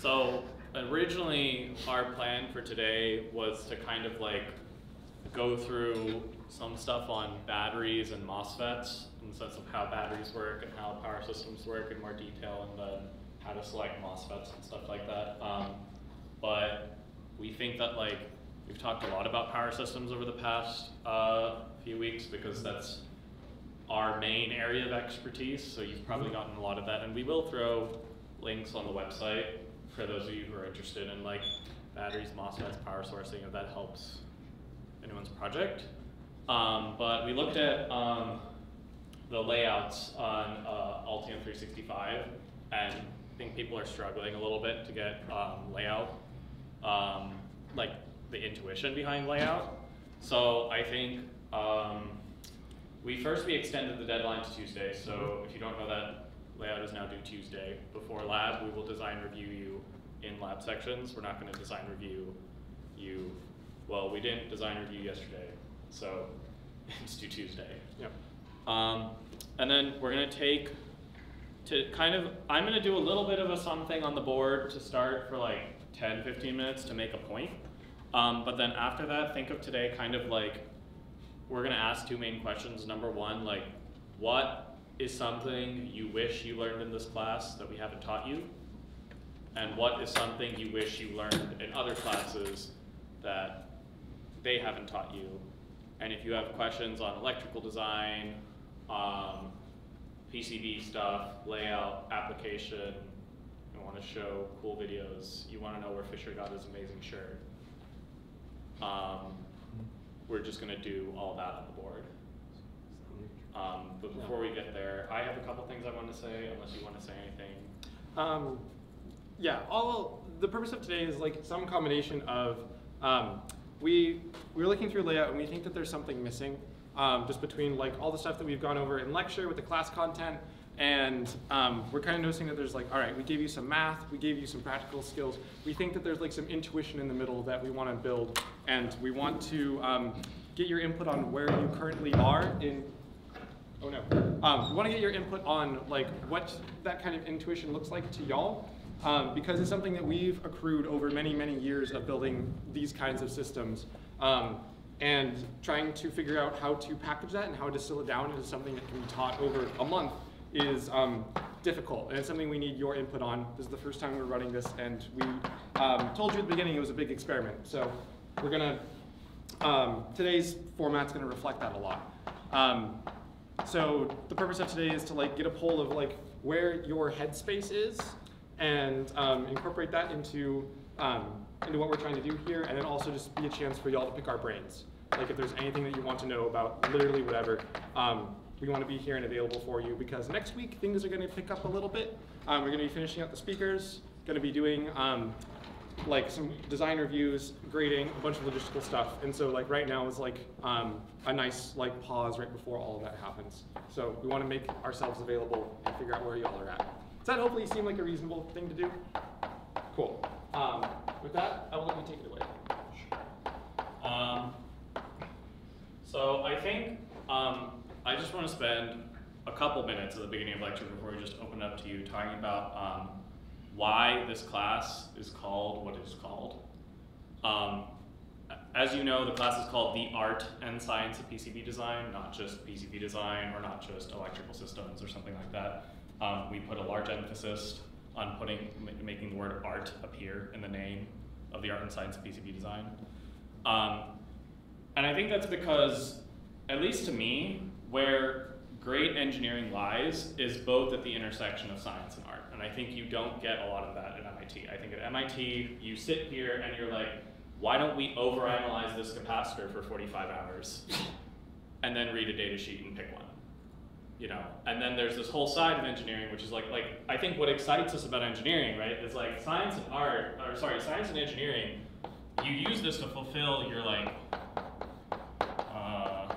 So originally, our plan for today was to kind of like go through some stuff on batteries and MOSFETs in the sense of how batteries work and how power systems work in more detail, and then how to select MOSFETs and stuff like that. Um, but we think that like we've talked a lot about power systems over the past uh, few weeks because that's our main area of expertise. So you've probably gotten a lot of that, and we will throw links on the website for those of you who are interested in like batteries, MOSFETs, power sourcing, if that helps anyone's project. Um, but we looked at um, the layouts on uh, Altium 365, and I think people are struggling a little bit to get um, layout, um, like the intuition behind layout. So I think um, we first we extended the deadline to Tuesday. So if you don't know that layout is now due Tuesday. Before lab, we will design review you in lab sections. We're not going to design review you. Well, we didn't design review yesterday, so it's due Tuesday. Yep. Um, and then we're going to take to kind of, I'm going to do a little bit of a something on the board to start for like 10, 15 minutes to make a point. Um, but then after that, think of today kind of like, we're going to ask two main questions. Number one, like, what is something you wish you learned in this class that we haven't taught you? And what is something you wish you learned in other classes that they haven't taught you? And if you have questions on electrical design, um, PCB stuff, layout, application, you want to show cool videos, you want to know where Fischer got his amazing shirt, um, we're just going to do all that on the board. Um, but before we get there, I have a couple things I want to say, unless you want to say anything. Yeah, all the purpose of today is like some combination of um, we we are looking through layout and we think that there's something missing um, just between like all the stuff that we've gone over in lecture with the class content and um, we're kind of noticing that there's like all right we gave you some math we gave you some practical skills. We think that there's like some intuition in the middle that we want to build and we want to um, get your input on where you currently are in oh no um, we want to get your input on like what that kind of intuition looks like to y'all um, because it's something that we've accrued over many, many years of building these kinds of systems. Um, and trying to figure out how to package that and how to distill it down into something that can be taught over a month is um, difficult. And it's something we need your input on. This is the first time we're running this, and we um, told you at the beginning it was a big experiment. So we're gonna, um, today's format's gonna reflect that a lot. Um, so the purpose of today is to like get a poll of like where your headspace is and um, incorporate that into, um, into what we're trying to do here, and then also just be a chance for y'all to pick our brains. Like if there's anything that you want to know about literally whatever, um, we want to be here and available for you because next week things are going to pick up a little bit. Um, we're going to be finishing up the speakers, going to be doing um, like some design reviews, grading, a bunch of logistical stuff. And so like right now is like um, a nice like pause right before all of that happens. So we want to make ourselves available and figure out where y'all are at. Does that hopefully seem like a reasonable thing to do? Cool. Um, with that, I will let you take it away. Um, so I think um, I just want to spend a couple minutes at the beginning of lecture before we just open up to you talking about um, why this class is called what it is called. Um, as you know, the class is called The Art and Science of PCB Design, not just PCB design or not just electrical systems or something like that. Um, we put a large emphasis on putting, making the word art appear in the name of the art and science of PCB design. Um, and I think that's because, at least to me, where great engineering lies is both at the intersection of science and art. And I think you don't get a lot of that at MIT. I think at MIT, you sit here and you're like, why don't we overanalyze this capacitor for 45 hours and then read a data sheet and pick one? You know, and then there's this whole side of engineering, which is like, like I think what excites us about engineering, right, is like science and art, or sorry, science and engineering. You use this to fulfill your like, uh,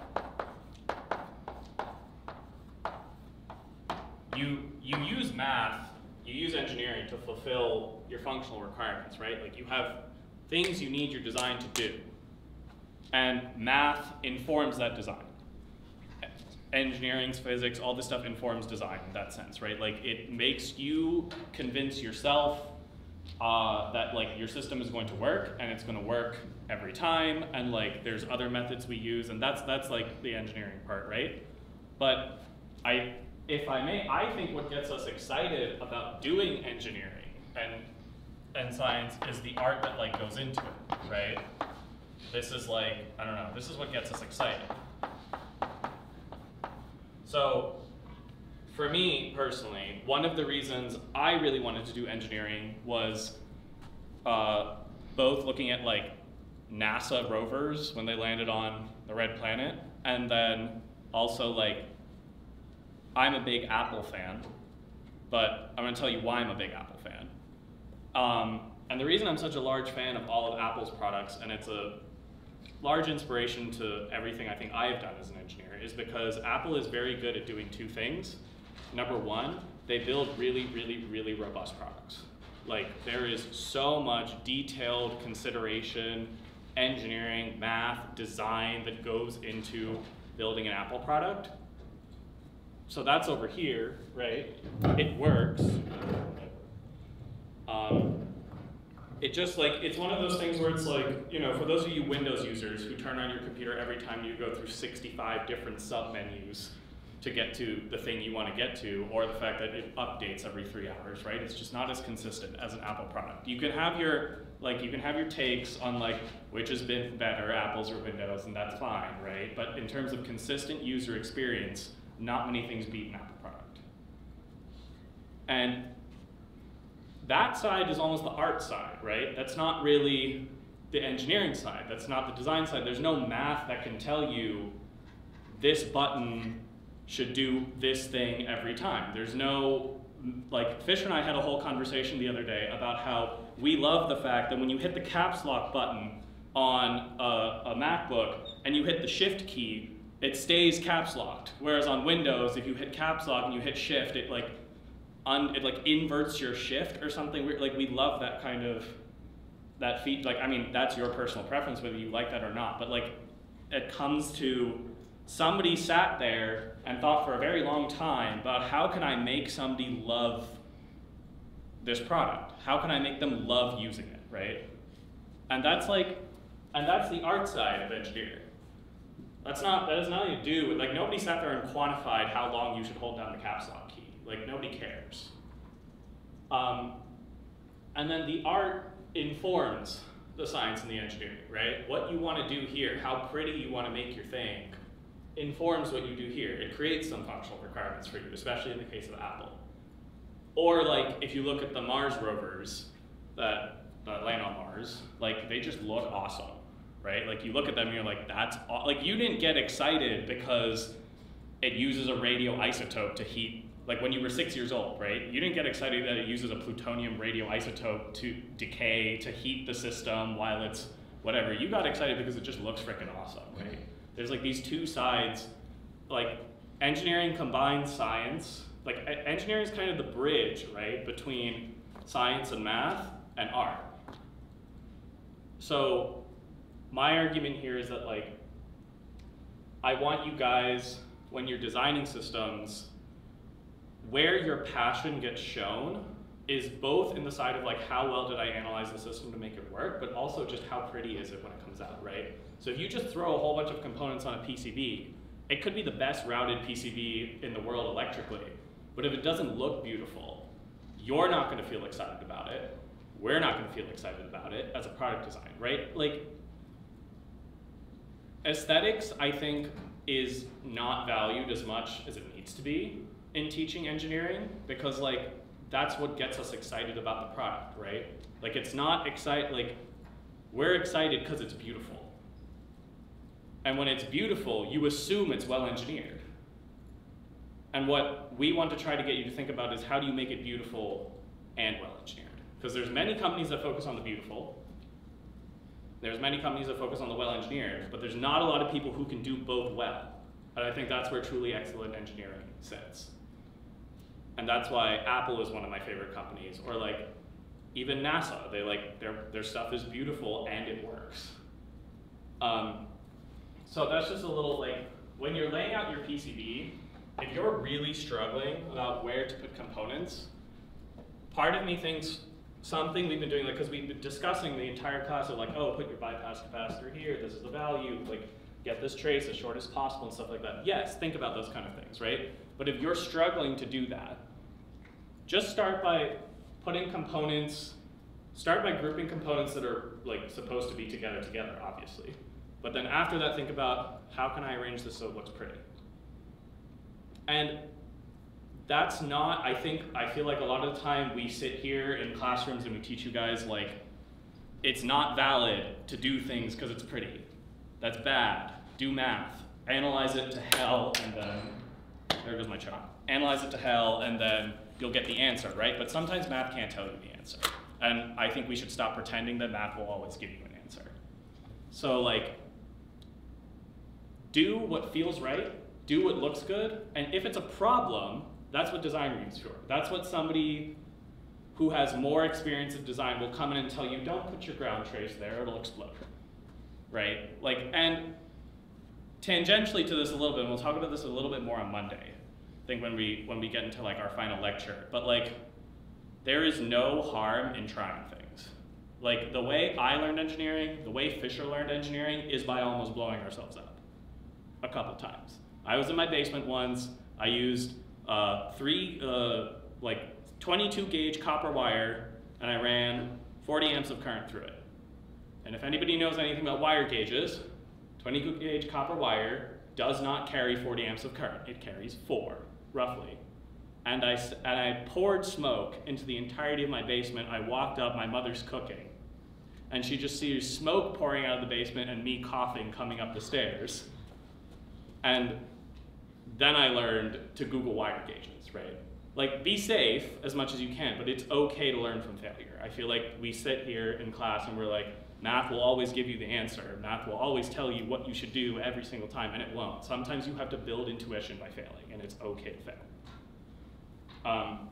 you you use math, you use engineering to fulfill your functional requirements, right? Like you have things you need your design to do, and math informs that design engineering, physics, all this stuff informs design in that sense, right? Like it makes you convince yourself uh, that like your system is going to work and it's going to work every time and like there's other methods we use and that's that's like the engineering part right? But i if i may i think what gets us excited about doing engineering and and science is the art that like goes into it right? This is like i don't know this is what gets us excited so for me personally, one of the reasons I really wanted to do engineering was uh, both looking at like NASA rovers when they landed on the red planet, and then also like I'm a big Apple fan, but I'm to tell you why I'm a big Apple fan. Um, and the reason I'm such a large fan of all of Apple's products, and it's a large inspiration to everything I think I have done as an engineer, is because Apple is very good at doing two things. Number one, they build really, really, really robust products. Like there is so much detailed consideration, engineering, math, design that goes into building an Apple product. So that's over here, right? It works. Um, it just like, it's one of those things where it's like, you know, for those of you Windows users who turn on your computer every time you go through 65 different submenus, to get to the thing you want to get to, or the fact that it updates every three hours, right? It's just not as consistent as an Apple product. You can have your like you can have your takes on like which has been better, Apple's or Windows, and that's fine, right? But in terms of consistent user experience, not many things beat an Apple product. And that side is almost the art side, right? That's not really the engineering side. That's not the design side. There's no math that can tell you this button should do this thing every time. There's no, like, Fischer and I had a whole conversation the other day about how we love the fact that when you hit the caps lock button on a, a MacBook and you hit the shift key, it stays caps locked. Whereas on Windows, if you hit caps lock and you hit shift, it like, un, it like inverts your shift or something. We're, like we love that kind of, that feat. Like I mean, that's your personal preference whether you like that or not. But like, it comes to somebody sat there and thought for a very long time about how can I make somebody love this product? How can I make them love using it, right? And that's like, and that's the art side of engineering. That's not, that has nothing to do with, like nobody sat there and quantified how long you should hold down the caps lock. Like nobody cares. Um, and then the art informs the science and the engineering, right? What you want to do here, how pretty you want to make your thing, informs what you do here. It creates some functional requirements for you, especially in the case of Apple. Or like if you look at the Mars rovers that, that land on Mars, like they just look awesome, right? Like you look at them and you're like, that's like you didn't get excited because it uses a radioisotope to heat. Like when you were six years old, right? You didn't get excited that it uses a plutonium radioisotope to decay to heat the system while it's whatever. You got excited because it just looks freaking awesome, right? There's like these two sides, like engineering combines science. Like engineering is kind of the bridge, right, between science and math and art. So my argument here is that like I want you guys when you're designing systems where your passion gets shown is both in the side of like how well did I analyze the system to make it work, but also just how pretty is it when it comes out, right? So if you just throw a whole bunch of components on a PCB, it could be the best routed PCB in the world electrically, but if it doesn't look beautiful, you're not gonna feel excited about it. We're not gonna feel excited about it as a product design, right? Like, aesthetics, I think, is not valued as much as it needs to be in teaching engineering because like that's what gets us excited about the product, right? Like it's not excite like we're excited because it's beautiful. And when it's beautiful, you assume it's well engineered. And what we want to try to get you to think about is how do you make it beautiful and well engineered? Because there's many companies that focus on the beautiful. There's many companies that focus on the well engineered, but there's not a lot of people who can do both well. And I think that's where truly excellent engineering sits. And that's why Apple is one of my favorite companies, or like even NASA. They like their their stuff is beautiful and it works. Um, so that's just a little like, when you're laying out your PCB, if you're really struggling about where to put components, part of me thinks something we've been doing, like, because we've been discussing the entire class of like, oh, put your bypass capacitor here, this is the value, like, get this trace as short as possible and stuff like that. Yes, think about those kind of things, right? But if you're struggling to do that, just start by putting components, start by grouping components that are like supposed to be together together, obviously. But then after that, think about how can I arrange this so it looks pretty? And that's not, I think, I feel like a lot of the time we sit here in classrooms and we teach you guys like, it's not valid to do things because it's pretty. That's bad. Do math. Analyze it to hell and then, there goes my chalk. Analyze it to hell and then you'll get the answer, right? But sometimes math can't tell you the answer. And I think we should stop pretending that math will always give you an answer. So like, do what feels right, do what looks good, and if it's a problem, that's what design reviews for. That's what somebody who has more experience in design will come in and tell you, don't put your ground trace there, it'll explode. Right? Like, and tangentially to this a little bit, and we'll talk about this a little bit more on Monday, I think when we when we get into like our final lecture. But like there is no harm in trying things. Like the way I learned engineering, the way Fischer learned engineering is by almost blowing ourselves up a couple times. I was in my basement once. I used uh, three, uh, like 22 gauge copper wire, and I ran 40 amps of current through it. And if anybody knows anything about wire gauges, 22 gauge copper wire does not carry 40 amps of current. It carries four, roughly. And I, and I poured smoke into the entirety of my basement. I walked up, my mother's cooking. And she just sees smoke pouring out of the basement and me coughing coming up the stairs. And then I learned to Google wire gauges, right? Like, be safe as much as you can, but it's okay to learn from failure. I feel like we sit here in class and we're like, math will always give you the answer. Math will always tell you what you should do every single time, and it won't. Sometimes you have to build intuition by failing, and it's okay to fail. Um,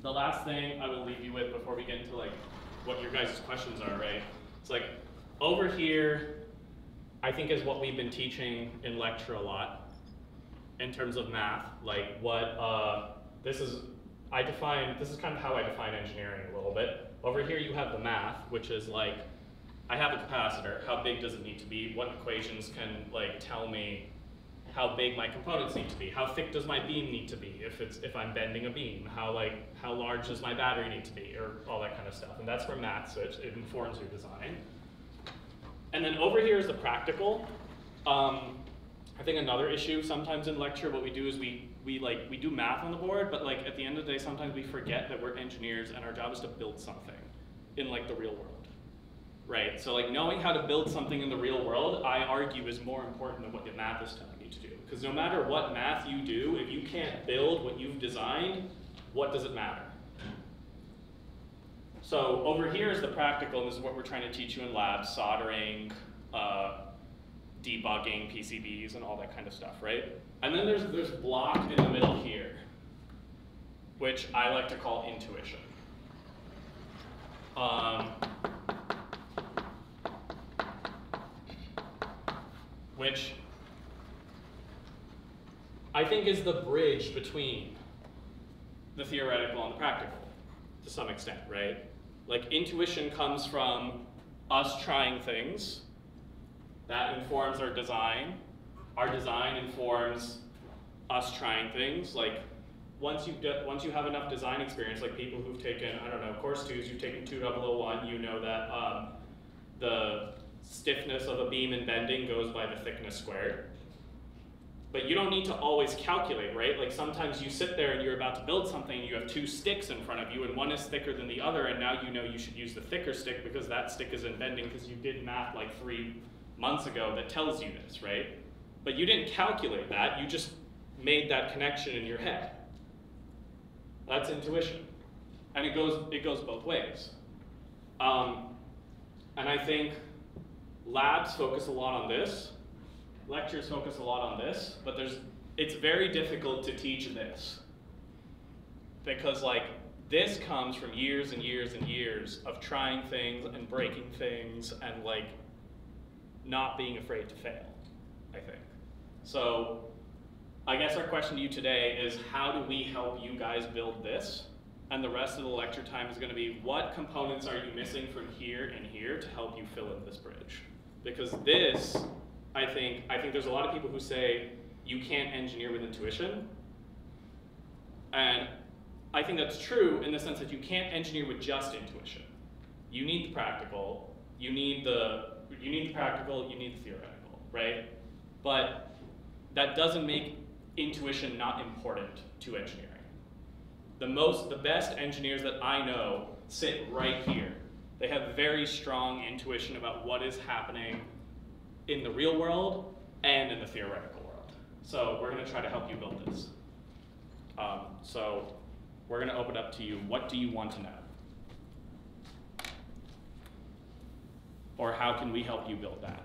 the last thing I will leave you with before we get into like what your guys' questions are, right? It's like over here, I think is what we've been teaching in lecture a lot in terms of math, like what, uh, this is, I define, this is kind of how I define engineering a little bit. Over here you have the math, which is like, I have a capacitor, how big does it need to be? What equations can like tell me how big my components need to be? How thick does my beam need to be if it's if I'm bending a beam? How like how large does my battery need to be or all that kind of stuff. And that's where math so it, it informs your design. And then over here is the practical. Um, I think another issue sometimes in lecture, what we do is we, we like, we do math on the board, but like at the end of the day, sometimes we forget that we're engineers and our job is to build something in like the real world. Right, so like knowing how to build something in the real world, I argue is more important than what the math is telling you to do. Because no matter what math you do, if you can't build what you've designed, what does it matter? So over here is the practical, and this is what we're trying to teach you in labs, soldering, uh, debugging PCBs and all that kind of stuff, right? And then there's, there's block in the middle here, which I like to call intuition. Um, which I think is the bridge between the theoretical and the practical to some extent, right? Like intuition comes from us trying things that informs our design. Our design informs us trying things. Like once you once you have enough design experience, like people who've taken I don't know course twos, you've taken 2001, you know that um, the stiffness of a beam and bending goes by the thickness squared. But you don't need to always calculate, right? Like sometimes you sit there and you're about to build something, you have two sticks in front of you, and one is thicker than the other, and now you know you should use the thicker stick because that stick is in bending because you did math like three months ago that tells you this, right? But you didn't calculate that, you just made that connection in your head. That's intuition. And it goes, it goes both ways. Um, and I think labs focus a lot on this, lectures focus a lot on this, but there's it's very difficult to teach this. Because like this comes from years and years and years of trying things and breaking things and like not being afraid to fail, I think. So I guess our question to you today is how do we help you guys build this? And the rest of the lecture time is going to be what components are you missing from here and here to help you fill in this bridge? because this, I think, I think there's a lot of people who say you can't engineer with intuition, and I think that's true in the sense that you can't engineer with just intuition. You need the practical. You need the you need the practical. You need the theoretical, right? But that doesn't make intuition not important to engineering. The most, the best engineers that I know sit right here they have very strong intuition about what is happening in the real world and in the theoretical world. So we're going to try to help you build this. Um, so we're going to open up to you. What do you want to know? Or how can we help you build that?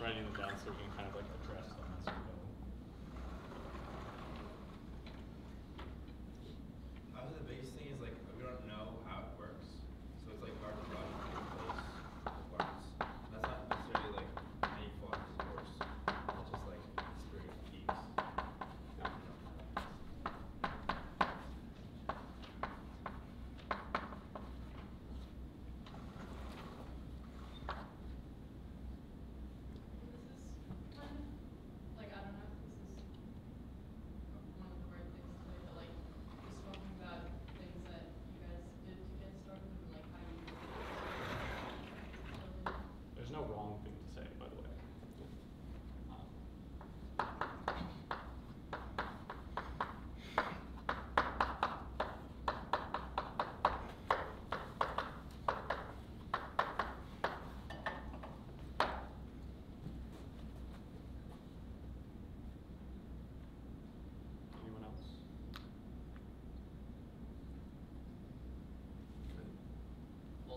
writing them down so we can kind of like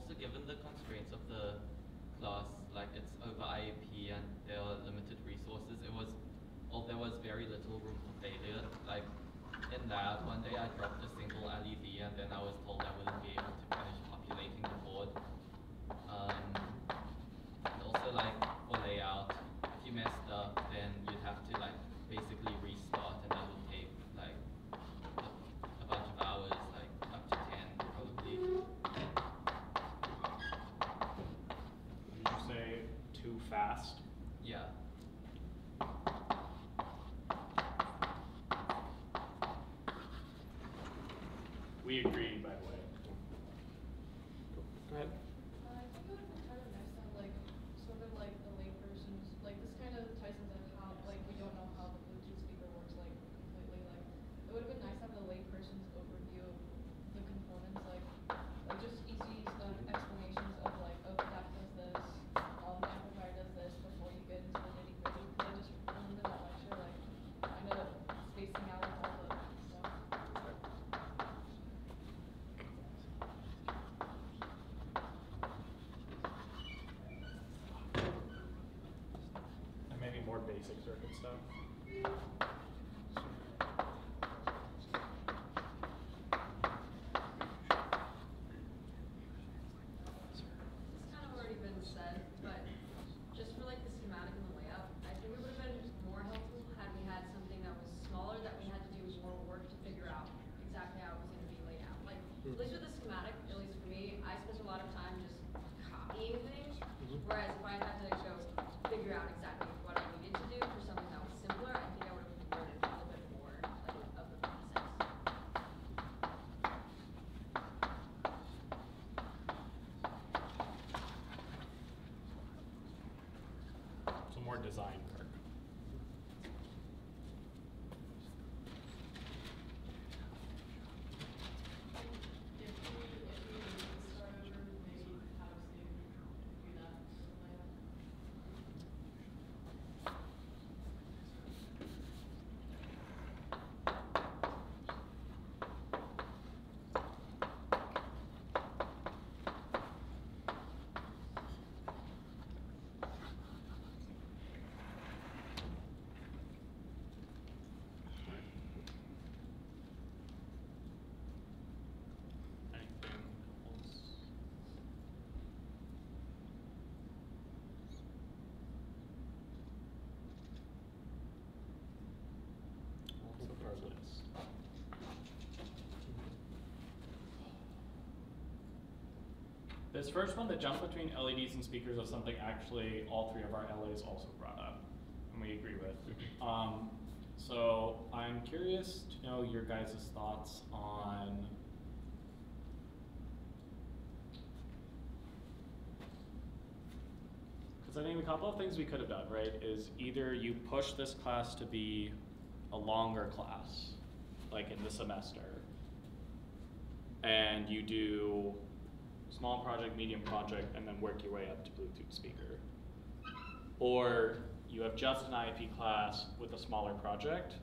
also given the constraints of the class, like it's over IAP and there are limited resources, it was, well, there was very little room for failure. Like in that, one day I dropped we agreed design work. If we, if we start over, maybe have Steve do that for the layout. Anything else? Also for our list. This first one, the jump between LEDs and speakers was something actually all three of our LAs also brought up, and we agree with. Um, so I'm curious to know your guys' thoughts on Because I think a couple of things we could have done, right, is either you push this class to be a longer class, like in the semester, and you do small project, medium project, and then work your way up to Bluetooth speaker. Or you have just an IAP class with a smaller project,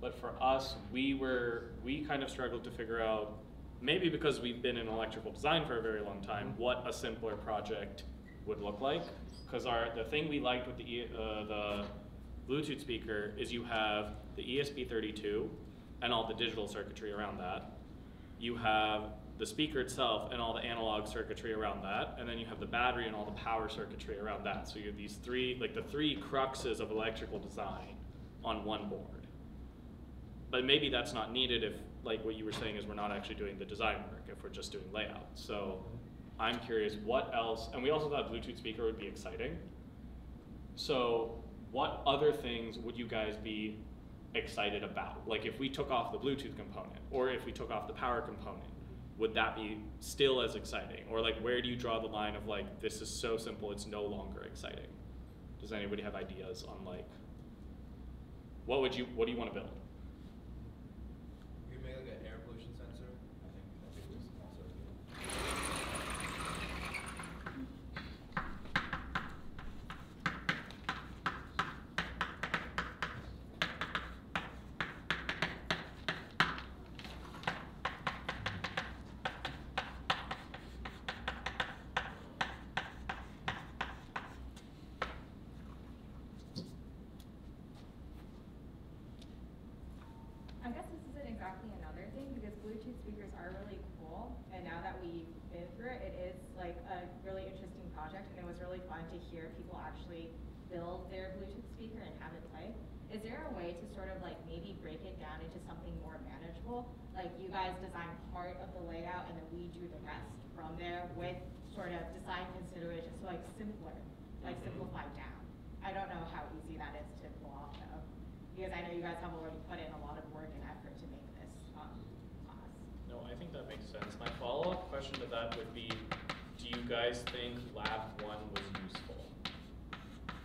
but for us, we were, we kind of struggled to figure out, maybe because we've been in electrical design for a very long time, what a simpler project would look like. Because our, the thing we liked with the, uh, the Bluetooth speaker is you have the ESP32 and all the digital circuitry around that. You have the speaker itself and all the analog circuitry around that, and then you have the battery and all the power circuitry around that. So you have these three, like the three cruxes of electrical design on one board. But maybe that's not needed if, like what you were saying, is we're not actually doing the design work, if we're just doing layout. So I'm curious, what else, and we also thought Bluetooth speaker would be exciting. So what other things would you guys be excited about? Like if we took off the Bluetooth component, or if we took off the power component, would that be still as exciting? Or like where do you draw the line of like, this is so simple, it's no longer exciting? Does anybody have ideas on like, what would you, what do you wanna build? You make like an air pollution sensor. I think that'd be a small circuit. I guess this isn't exactly another thing because Bluetooth speakers are really cool. And now that we've been through it, it is like a really interesting project and it was really fun to hear people actually build their Bluetooth speaker and have it play. Is there a way to sort of like maybe break it down into something more manageable? Like you guys design part of the layout and then we do the rest from there with sort of design considerations, so like simpler, like Mhm. simplified down. I don't know how easy that is to pull off though. Because I know you guys have already put in a lot of work and effort to make this, um, class. No, I think that makes sense. My follow-up question to that would be, do you guys think lab one was useful?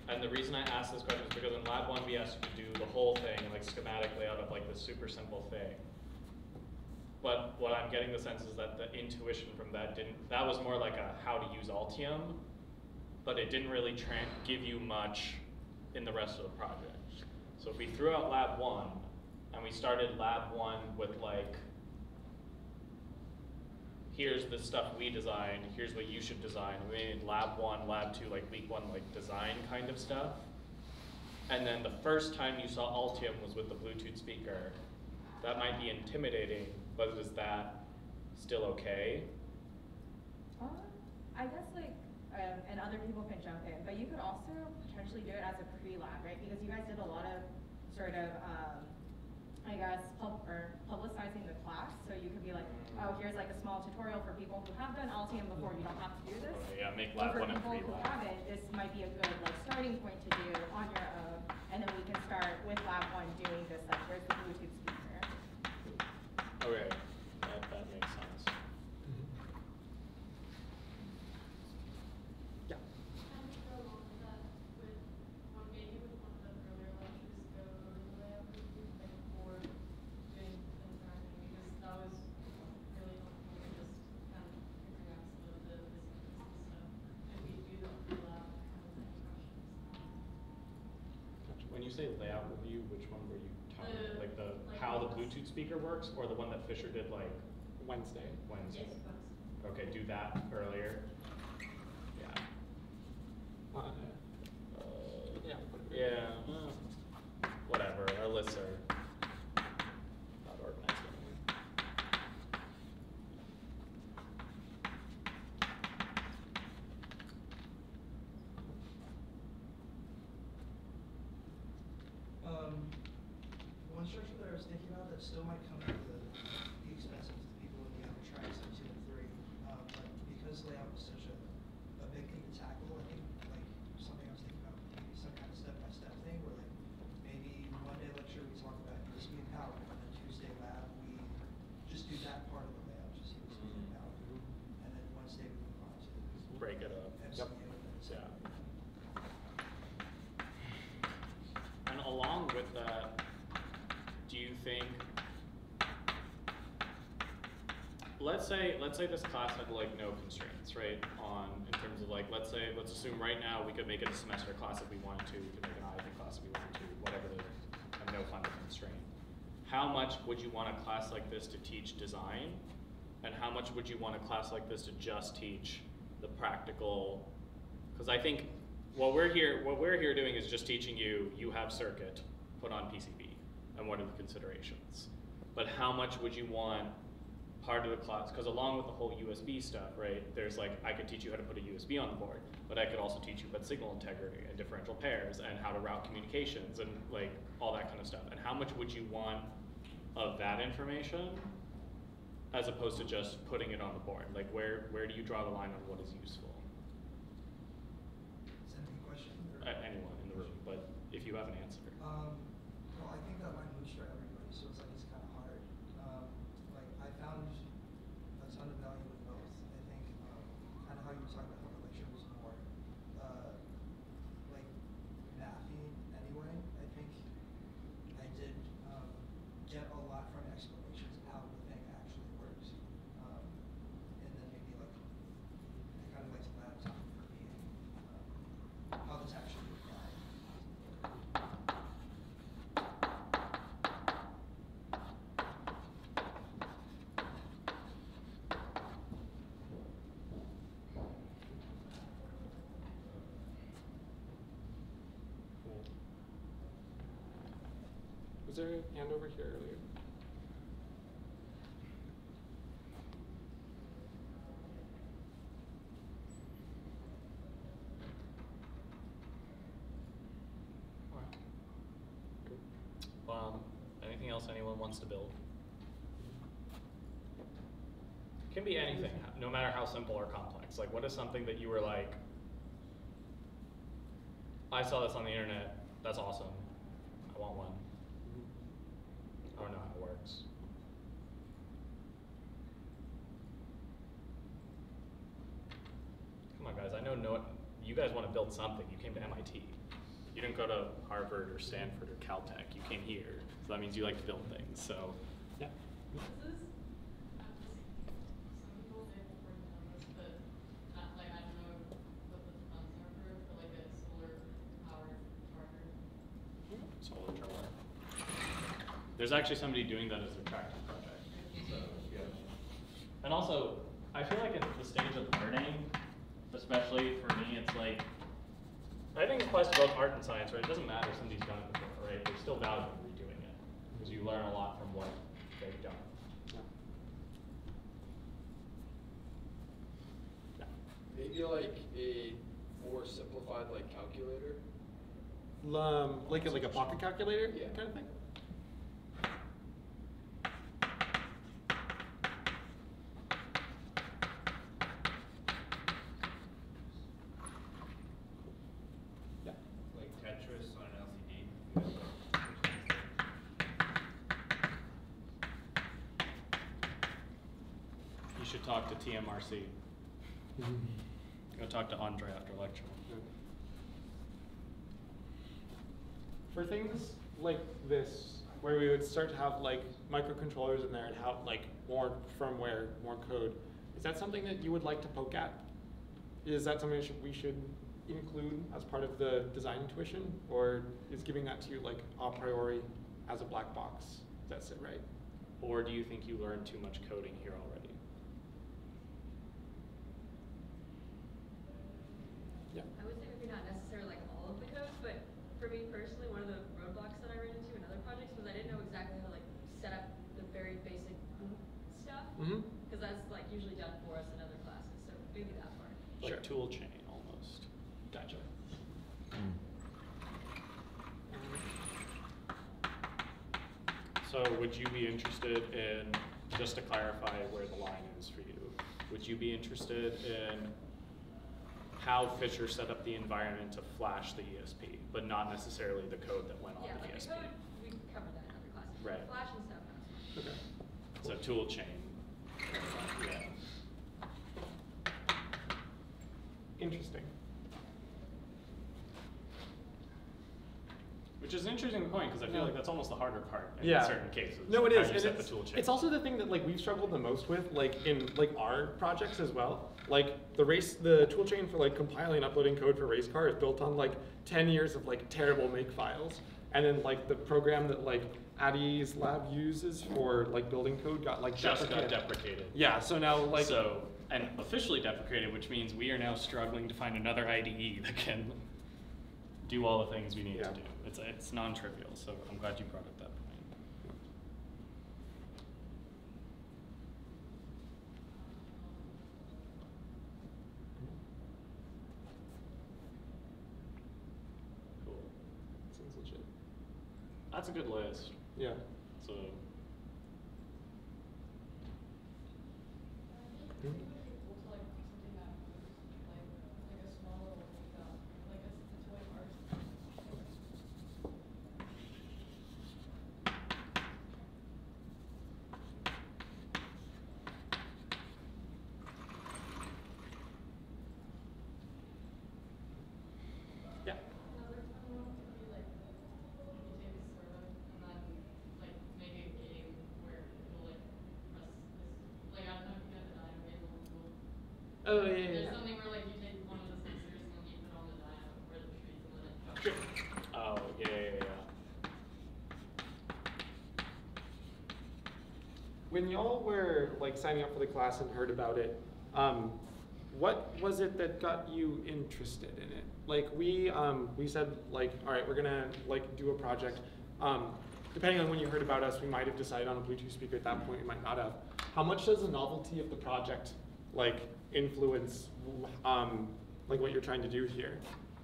And the reason I ask this question is because in lab one, we asked you to do the whole thing, like schematic layout of like this super simple thing. But what I'm getting the sense is that the intuition from that didn't, that was more like a how to use Altium, but it didn't really give you much in the rest of the project. So if we threw out lab one, and we started lab one with like, here's the stuff we designed, here's what you should design. We made lab one, lab two, like week one, like design kind of stuff. And then the first time you saw Altium was with the Bluetooth speaker. That might be intimidating, but is that still okay? Um, I guess like, um, and other people can jump in, but you could also potentially do it as a pre-lab, right? Because you guys did a lot of sort of, um, I guess, pub, or publicizing the class, so you could be like, oh, here's like a small tutorial for people who have done Altium before, you don't have to do this. Yeah, make lab for one and people who haven't, this might be a good like starting point to do on your own, and then we can start with lab one doing this, like, here's the Bluetooth speaker. Okay, that, that makes sense. Yeah. Kind of go along with that, with one, maybe with one of the earlier lectures, go over the layout review, like before doing interacting, because that was really helpful for just kind of figuring out some of the business stuff. And we do the pre-lab kind of any questions. Gotcha. When you say layout review, which one were you talking, The- like the, like how the this. Bluetooth speaker works, or the one that Fischer did like Wednesday. Wednesday? Yes. Okay, do that earlier. Yeah. Uh, yeah. Yeah, whatever, our lists are not organized anyway. Um, one structure that I was thinking about that still might come at the, the expense of the people in the other tracks of two and three. Um, but because layout was such a, a big thing to tackle, I think like something I was thinking about, maybe some kind of step-by-step thing where like maybe one day lecture we talk about USB and power, and then Tuesday lab, we just do that part of the layout, just USB and power. And then Wednesday we move on to Break it up. MCU and then Yeah. something. And along with that, do you think, let's say, let's say this class had like no constraints, right? On, in terms of like, let's say, let's assume right now we could make it a semester class if we wanted to, we could make an IB class if we wanted to, whatever the, no funding constraint. How much would you want a class like this to teach design? And how much would you want a class like this to just teach the practical because I think what we're here, what we're here doing is just teaching you, you have circuit, put on PCB, and what are the considerations. But how much would you want part of the class, because along with the whole USB stuff, right, there's like, I could teach you how to put a USB on the board, but I could also teach you about signal integrity and differential pairs and how to route communications and like all that kind of stuff. And how much would you want of that information as opposed to just putting it on the board? Like where, where do you draw the line on what is useful? Is that a question? Uh, anyone in the room, but if you have an answer. Um, well, I think that line moves for everybody, so it's like it's kind of hard. Um, like I found a ton of value in both. I think um, kind of how you were talking about how the lecture was more uh, like mathy anyway. I think I did um, get a lot from explanations how the thing actually works, um, and then maybe like I kind of liked laptop for being um, how this actually applied. Cool. Was there a hand over here earlier? Alright. Cool. Um, anything else anyone wants to build? Can be anything, no matter how simple or complex. Like, what is something that you were like, I saw this on the internet, that's awesome, I want one. I don't know how it works. Come on, guys, I know no, you guys want to build something. You came to MIT. You didn't go to Harvard or Stanford or Caltech. You came here. So that means you like to build things. So, Yeah. There's actually somebody doing that as a tracking project. So, yeah. And also, I feel like at the stage of learning, especially for me, it's like, I think it applies to both art and science, right? It doesn't matter if somebody's done it before, right? There's still value in redoing it because you learn a lot from what they've done. Yeah. Yeah. Maybe like a more simplified like calculator. Um, like a, like a pocket calculator Yeah. kind of thing. You should talk to TMRC. Mm-hmm. Go talk to Andre after lecture. For things like this, where we would start to have like microcontrollers in there and have like more firmware, more code, is that something that you would like to poke at? Is that something that we should include as part of the design intuition? Or is giving that to you like a priori as a black box? Does that sit right? Or do you think you learned too much coding here already? Yeah. I would say maybe not necessarily like all of the code, but for me personally, one of the roadblocks that I ran into in other projects was I didn't know exactly how to like set up the very basic boot stuff. Mm-hmm. Cause that's like usually done for us in other classes, so maybe that part. Like Sure. tool chain almost. Gotcha. So would you be interested in, just to clarify where the line is for you, would you be interested in how Fischer set up the environment to flash the ESP, but not necessarily the code that went on Yeah, the like ESP? the code, we covered that in other classes. Right. Flash and stuff, no. Okay. So tool chain. Yeah. Interesting. Which is an interesting point, because I feel Yeah. like that's almost the harder part in Yeah. certain cases. No, it is. and it's, it's also the thing that like we've struggled the most with, like in like our projects as well. Like the race, the tool chain for like compiling and uploading code for race car is built on like ten years of like terrible make files, and then like the program that like Addie's lab uses for like building code got like just got deprecated. deprecated. Yeah. So now like so and officially deprecated, which means we are now struggling to find another IDE that can do all the things we need Yeah. to do. It's it's non-trivial, so I'm glad you brought up that point. Cool. sounds legit. That's a good list. Yeah. So I think it would be cool to like do something that was like like a small little uh, like a, a toy art. Yeah. Another fun one could be like you take a servo and then like make a game where you'll like press this like I don't know if you know the dyno game old school. Oh yeah. yeah, There's something where like you take one of the sensors and you put on the dyno where the trees and then it jumps. oh yeah yeah yeah. When y'all were like signing up for the class and heard about it, um, what was it that got you interested in it? Like we um, we said like, all right, we're gonna like do a project. Um, depending on when you heard about us, we might have decided on a Bluetooth speaker at that point. We might not have. How much does the novelty of the project like influence um, like what you're trying to do here?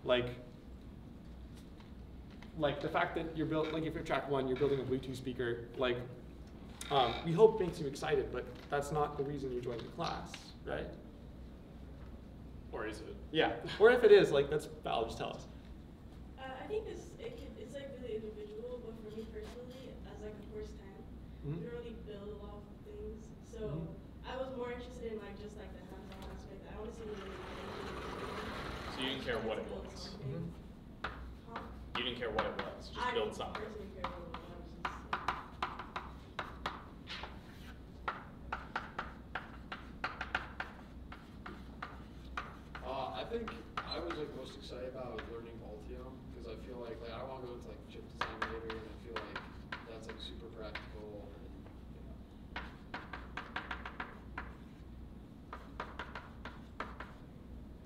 Like like the fact that you're built like if you're track one, you're building a Bluetooth speaker, like um, we hope makes you excited, but that's not the reason you joined the class, right? Or is it? Yeah. Or if it is, like that's Val, just tell us. Uh, I think it's it can, it's like really individual, but for me personally, as like a first time, Mhm. we don't really build a lot of things. So Mhm. I was more interested in like just like the hands-on aspect. I want to see what it So you didn't care what it was. You didn't care what it was. Just build something. personally care what it was. Just, Uh, I think I was like most excited about learning Altium because I feel like like I want to go into like chip design later, and I feel like that's like super practical. And,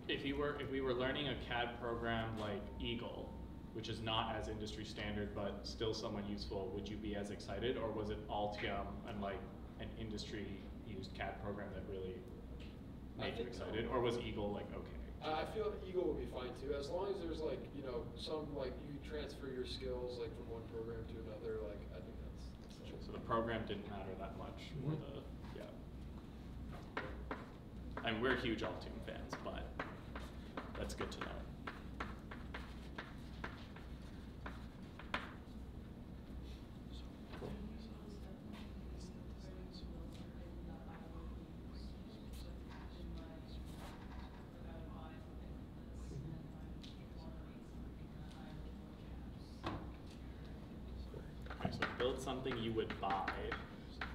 If you were, if we were learning a CAD program like Eagle, which is not as industry standard but still somewhat useful, would you be as excited, or was it Altium and like an industry used CAD program that really made you excited, or was Eagle like okay? I I feel Eagle would be fine too, as long as there's like you know some like you transfer your skills like from one program to another. Like I think that's. that's So the program didn't matter that much, or Mhm. the yeah. And we're huge Altium fans, but that's good to know. So build something you would buy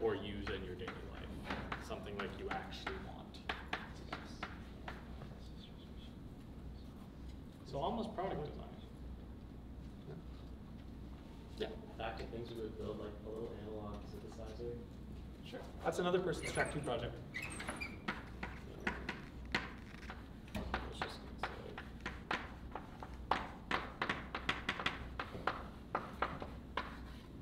or use in your daily life, something like you actually want. So almost product design. Yeah. Back in things, we would build like a little analog synthesizer. Sure. That's another person's track two project. I was just gonna say.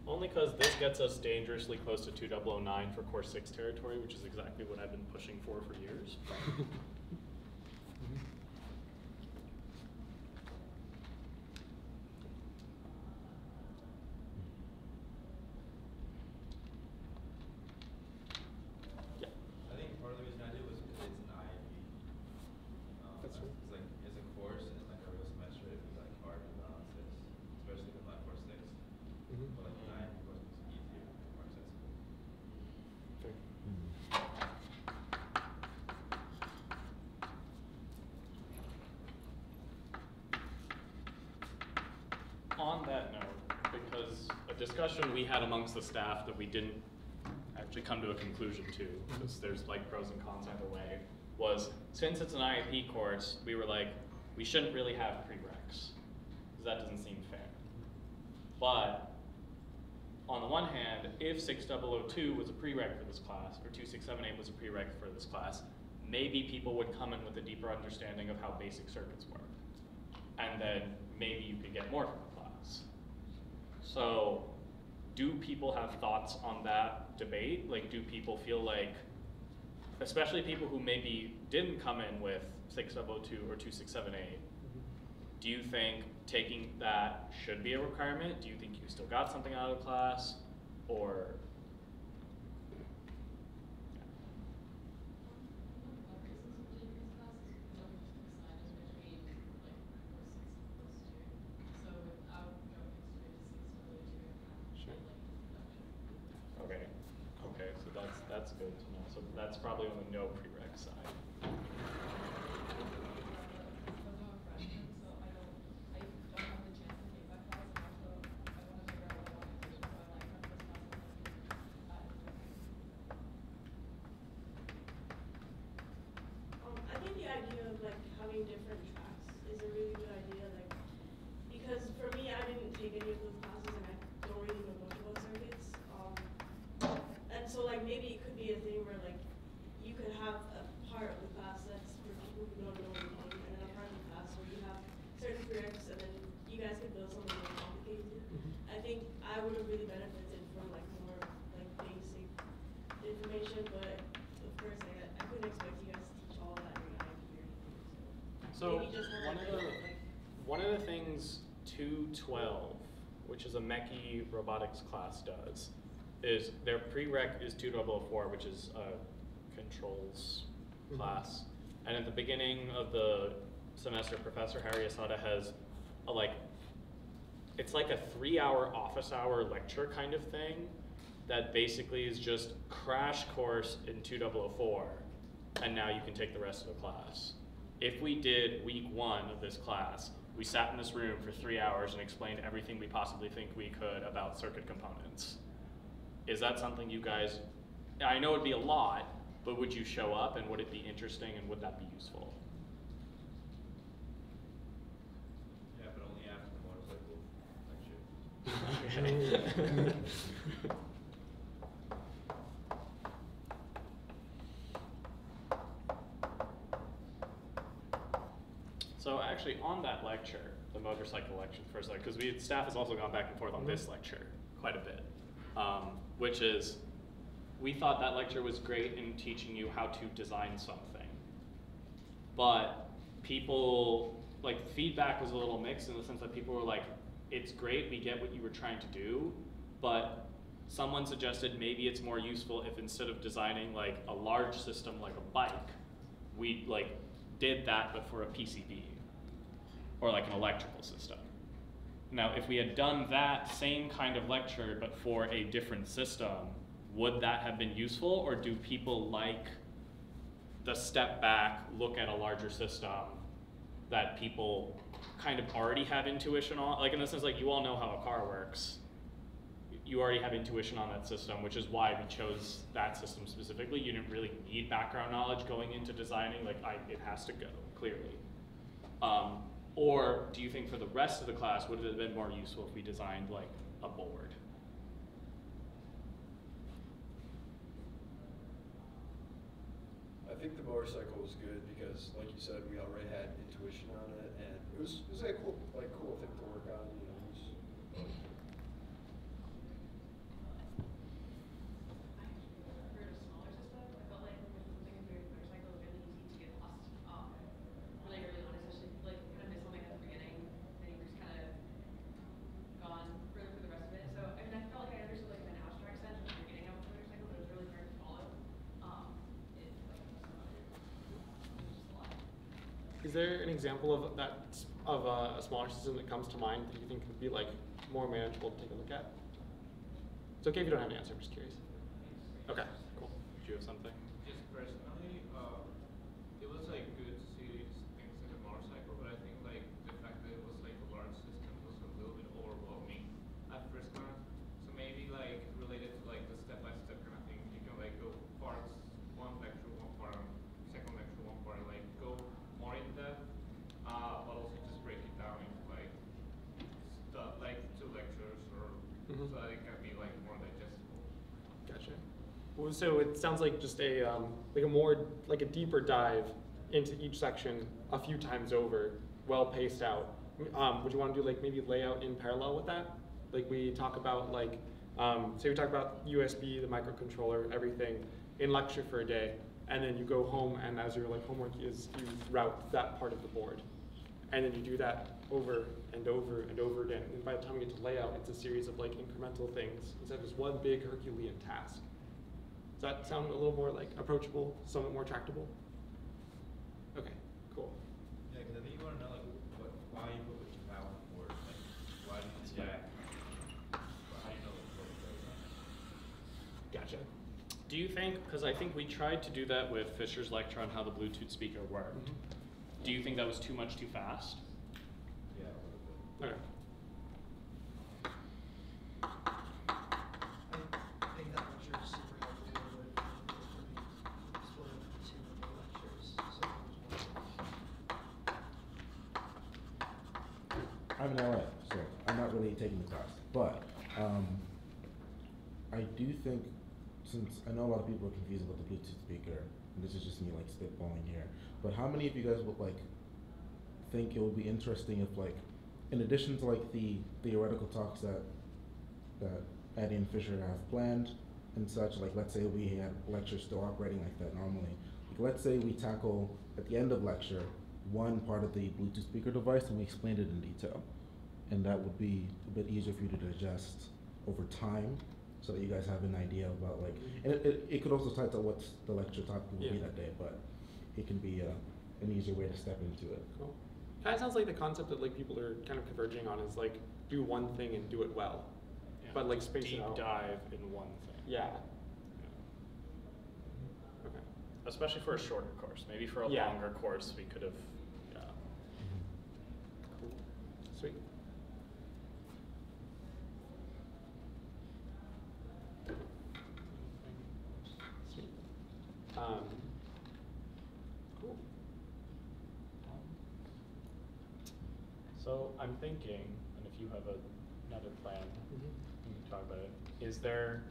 Only because this gets us dangerously close to 2009 for Core 6 territory, which is exactly what I've been pushing for for years. Yeah. I think part of the reason I did was because it's an IAP. Um, That's right. It's like, it's a course and like a real semester, it'd be like hard to balance this, especially with like course six. Mhm. But like an IAP course is easier, more accessible. Fair. On that note, because a discussion we had amongst the staff that we didn't actually come to a conclusion to, mm-hmm. because there's like pros and cons either way, was since it's an IAP course, we were like, we shouldn't really have prereqs, because that doesn't seem fair. But on the one hand, if 6002 was a prereq for this class, or 2678 was a prereq for this class, maybe people would come in with a deeper understanding of how basic circuits work. And then maybe you could get more from the class. So, do people have thoughts on that debate? Like, do people feel like, especially people who maybe didn't come in with 6002 or 2678, do you think taking that should be a requirement? Do you think you still got something out of the class? Or, okay, okay, so that's, that's good to know. So that's probably on the no prereq side. Um, I think the idea of like having different tracks is a really good idea, like, because for me, I didn't take any of those classes and I don't really know much about circuits. Um, and so like maybe it could be a thing where like you could have a part of the class that's for people who don't know anything, and then a part of the class where you have certain prereqs, and then you guys could build something more complicated. I think I would have really benefited from like more like basic information, but of course I, I couldn't expect you guys to teach all that in an IAP or. So, So maybe just one of the like one of the things 212, which is a Mechie robotics class, does is their prereq is 2004, which is a controls Mhm. class, and at the beginning of the semester, Professor Harry Asada has a like it's like a three-hour office hour lecture kind of thing that basically is just crash course in 2004, and now you can take the rest of the class. If we did week one of this class, we sat in this room for three hours and explained everything we possibly think we could about circuit components. Is that something you guys, I know it'd be a lot, but would you show up and would it be interesting and would that be useful? Yeah, but only after the motorcycle lecture. So actually, on that lecture, the motorcycle lecture, first lecture, because we staff has also gone back and forth on this lecture quite a bit, um, which is we thought that lecture was great in teaching you how to design something, but people like feedback was a little mixed in the sense that people were like, "It's great, we get what you were trying to do," but someone suggested maybe it's more useful if instead of designing like a large system like a bike, we like did that but for a PCB or like an electrical system. Now, if we had done that same kind of lecture but for a different system, would that have been useful or do people like the step back, look at a larger system that people kind of already have intuition on? Like in the sense like you all know how a car works. you already have intuition on that system, which is why we chose that system specifically. You didn't really need background knowledge going into designing, like I, it has to go, clearly. Um, or do you think for the rest of the class, would it have been more useful if we designed like a board? I think the motorcycle was good because, like you said, we already had intuition on it, it was it was like a cool like cool thing to work on. You know, was. Is there an example of that of a, a smaller system that comes to mind that you think would be like more manageable to take a look at? It's okay if you don't have an answer. I'm just curious. Okay, cool. Do you have something? Just personally, uh, it was like good to see things in the motorcycle, but I think like the fact that it was like a large system was a little bit overwhelming at first glance. So maybe like related to like the step by step kind of thing, you can like go parts, one lecture, one part, second lecture, one part, like go more in depth, uh, but also just break it down into like stuff like two lectures or Mhm. so that it can be like more digestible. Gotcha. Well, so it sounds like just a um, like a more like a deeper dive into each section a few times over, well paced out. Um, would you want to do like maybe layout in parallel with that? Like we talk about like um, say we talk about USB, the microcontroller, everything in lecture for a day, and then you go home and as your like homework is you route that part of the board, and then you do that over and over and over again. And by the time we get to layout, it's a series of like incremental things instead of just one big Herculean task. Does that sound a little more like approachable, somewhat more tractable? Okay, cool. Yeah, because I think you want to know like what why you put what you have on the board, like why do you stack? How do you know what goes on? Gotcha. Do you think, because I think we tried to do that with Fischer's lecture on how the Bluetooth speaker worked. Mhm. Do you think that was too much too fast? Yeah, a little bit. Okay. I think that lecture is super helpful, but it's pretty split into two main lectures, so there's one. I'm in LA, so I'm not really taking the class. But um, I do think, since I know a lot of people are confused about the Bluetooth speaker, and this is just me like spitballing here, but how many of you guys would like think it would be interesting if like, in addition to like the theoretical talks that that Eddie and Fischer have planned and such, like let's say we had lectures still operating like that normally. Like let's say we tackle at the end of lecture one part of the Bluetooth speaker device and we explained it in detail. And that would be a bit easier for you to digest over time so that you guys have an idea about like, and it, it, it could also tie to what the lecture topic will be that day, but it can be uh, an easier way to step into it. Cool. Kind of sounds like the concept that like people are kind of converging on is like do one thing and do it well, Yeah, but like space deep it out. dive in one thing. Yeah. Yeah. Okay. Especially for a shorter course. Maybe for a Yeah. longer course, we could have. Yeah. Cool. Sweet. Sweet. Um, cool. So I'm thinking, and if you have a, another plan, Mhm. we can talk about it. Is there?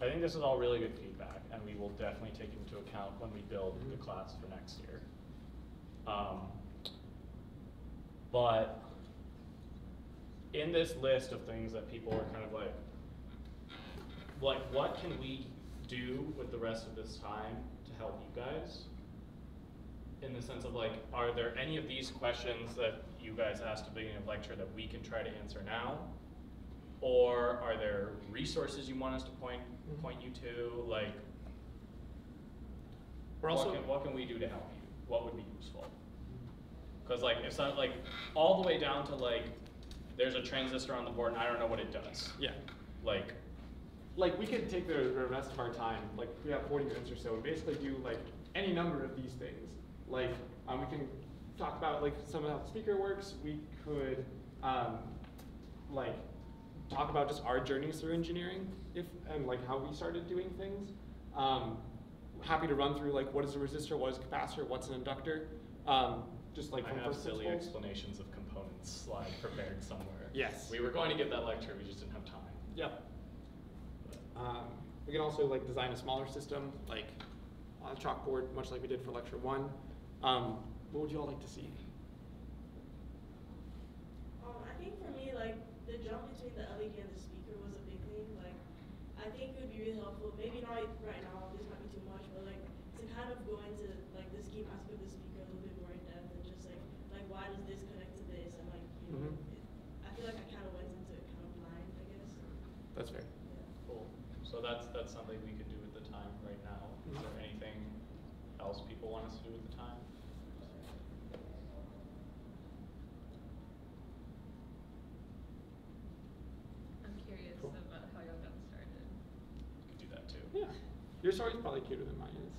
I think this is all really good feedback, and we will definitely take into account when we build the Mhm. class for next year. Um, but in this list of things that people are kind of like, like, what can we do with the rest of this time to help you guys? In the sense of like, are there any of these questions that you guys asked at the beginning of lecture that we can try to answer now? Or are there resources you want us to point, Mhm. you to, like? We're what also- can, what can we do to help you? What would be useful? Cause like, it's not like, all the way down to like, there's a transistor on the board and I don't know what it does. Yeah. Like, Like we could take the, the rest of our time, like we have 40 minutes or so, and basically do like any number of these things. Like um, we can talk about like some of how the speaker works. We could um, like talk about just our journeys through engineering, if and like how we started doing things. Um, happy to run through like what is a resistor, what is a capacitor, what's an inductor, um, just like I have silly principles. explanations of components slide prepared somewhere. Yes. We were going to give that lecture, we just didn't have time. Yep. Um, we can also like design a smaller system, like on a chalkboard, much like we did for lecture one. Um, what would you all like to see? Um, I think for me, like, the jump between the LED and the speaker was a big thing, like, I think it would be really helpful, maybe not right now, this might be too much, but like, to kind of go into, like, the scheme aspect of the speaker a little bit more in depth, and just like, like, why does this connect to this, and like, you know, Mhm. it, I feel like I kind of went into it kind of blind, I guess. That's fair. Yeah. Cool. So that's, that's something we could do with the time right now. Is Mhm. there anything else people want us to do with the time? I'm curious Cool. about how y'all got started. We could do that too. Yeah. Your story's probably cuter than mine is.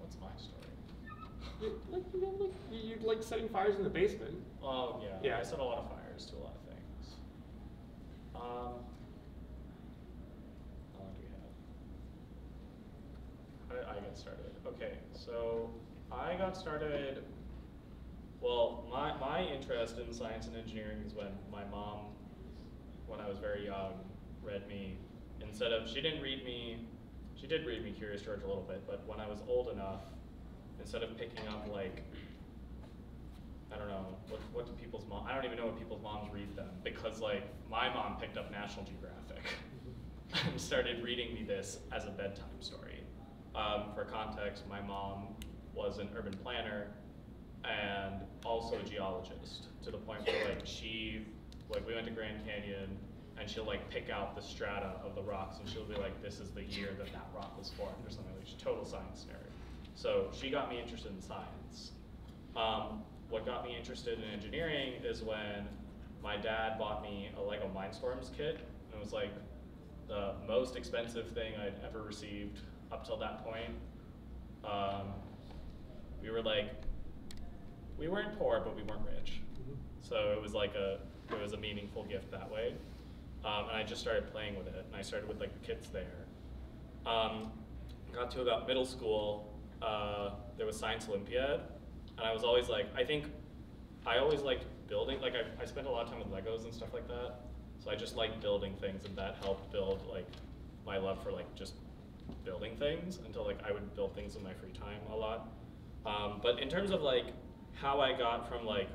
What's my story? You, like, you, know, like, you, you like setting fires in the basement. Oh, yeah. Yeah. I set a lot of fires to a lot of things. Um, how long do we have? How did I get started? Okay, so I got started. Well, my, my interest in science and engineering is when my mom, when I was very young, read me. Instead of, she didn't read me, she did read me Curious George a little bit, but when I was old enough, instead of picking up like I don't know what what do people's mom I don't even know what people's moms read them because like my mom picked up National Geographic and started reading me this as a bedtime story. Um, for context, my mom was an urban planner and also a geologist to the point where like she like we went to Grand Canyon and she'll like pick out the strata of the rocks and she'll be like this is the year that that rock was formed or something like she's a total science nerd. So she got me interested in science. Um, what got me interested in engineering is when my dad bought me a Lego Mindstorms kit. And it was like the most expensive thing I'd ever received up till that point. Um, we were like, we weren't poor, but we weren't rich. So it was like a, it was a meaningful gift that way. Um, and I just started playing with it, and I started with like the kids there. Um, got to about middle school, uh, there was Science Olympiad, and I was always like, I think, I always liked building, like I, I spent a lot of time with Legos and stuff like that. So I just liked building things, and that helped build like my love for like just building things until like I would build things in my free time a lot. Um, but in terms of like how I got from like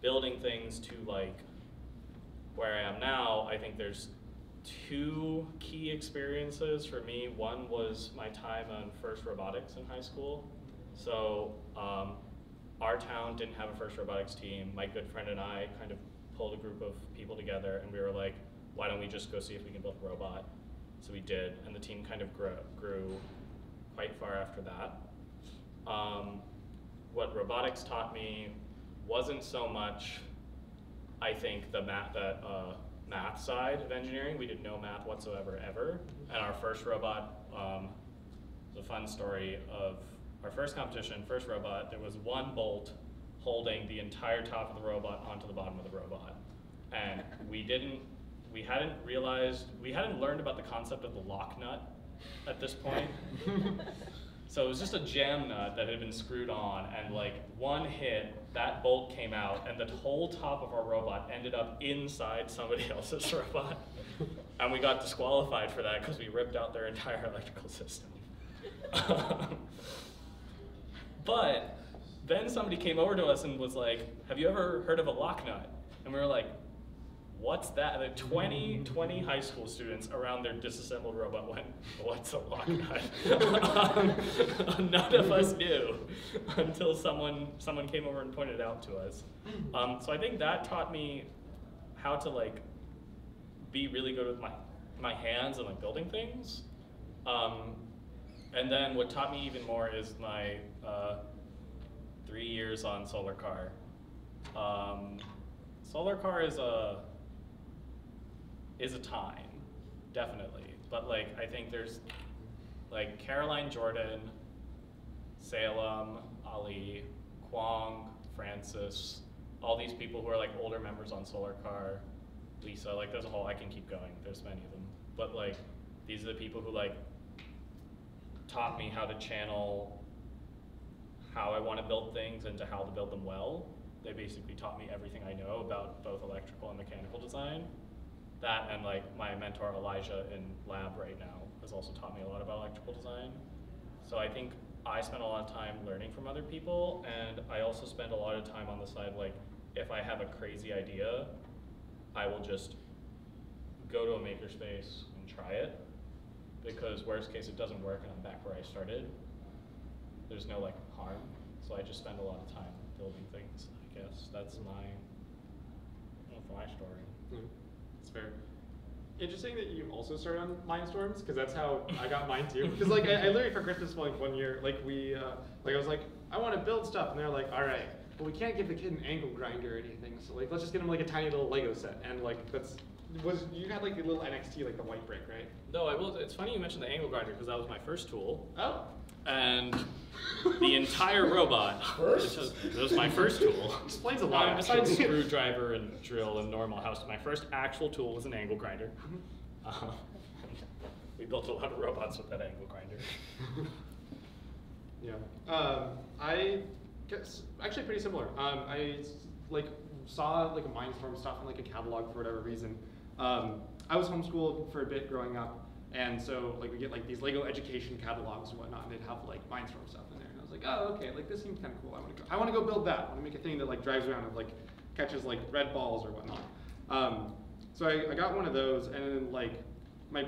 building things to like where I am now, I think there's two key experiences for me. One was my time on FIRST Robotics in high school. So um, our town didn't have a FIRST Robotics team. My good friend and I kind of pulled a group of people together and we were like, why don't we just go see if we can build a robot? So we did, and the team kind of grew, grew quite far after that. Um, what robotics taught me wasn't so much, I think, the math, that uh, math side of engineering. We did no math whatsoever ever. And our first robot um, a fun story of our first competition, first robot. There was one bolt holding the entire top of the robot onto the bottom of the robot, and we didn't. We hadn't realized, we hadn't learned about the concept of the lock nut at this point. So it was just a jam nut uh, that had been screwed on, and like one hit, that bolt came out, and the whole top of our robot ended up inside somebody else's robot. And we got disqualified for that because we ripped out their entire electrical system. but then somebody came over to us and was like, Have you ever heard of a lock nut? And we were like, What's that? The then 20, 20 high school students around their disassembled robot went, What's a lock? Um, none of us knew until someone someone came over and pointed it out to us. Um, so I think that taught me how to like be really good with my my hands and like building things. Um, and then what taught me even more is my uh, three years on Solar Car. Um, Solar Car is a is a time, definitely. But like I think there's like Caroline Jordan, Salem, Ali, Kwong, Francis, all these people who are like older members on Solar Car. Lisa, like there's a whole I can keep going. There's many of them, but like these are the people who like taught me how to channel how I want to build things and to how to build them well. They basically taught me everything I know about both electrical and mechanical design. That and like my mentor Elijah in lab right now has also taught me a lot about electrical design. So I think I spend a lot of time learning from other people and I also spend a lot of time on the side like if I have a crazy idea, I will just go to a makerspace and try it. Because worst case it doesn't work and I'm back where I started. There's no like harm. So I just spend a lot of time building things, I guess. That's my that's my story. Mm, It's fair. Interesting that you also started on Mindstorms because that's how I got mine too. Because like I, I literally for Christmas like one year, like we uh, like I was like I want to build stuff, and they're like, all right, but we can't give the kid an angle grinder or anything. So like let's just get him like a tiny little Lego set, and like that's was you had like the little NXT like the white brick, right? No, I will. It's funny you mentioned the angle grinder because that was my first tool. Oh. And the entire robot. First? It was my first tool. Explains a lot, Um, besides screwdriver and drill and normal house, my first actual tool was an angle grinder. Uh, we built a lot of robots with that angle grinder. Yeah. Um, I guess actually pretty similar. Um, I s- like saw like a Mindstorm stuff in like a catalog for whatever reason. Um, I was homeschooled for a bit growing up, and so like we get like these Lego education catalogs and whatnot, and they'd have like Mindstorm stuff in there, and I was like, oh okay, like this seems kind of cool. I want to go. I want to go build that. I want to make a thing that like drives around and like catches like red balls or whatnot. Um, so I, I got one of those, and then like my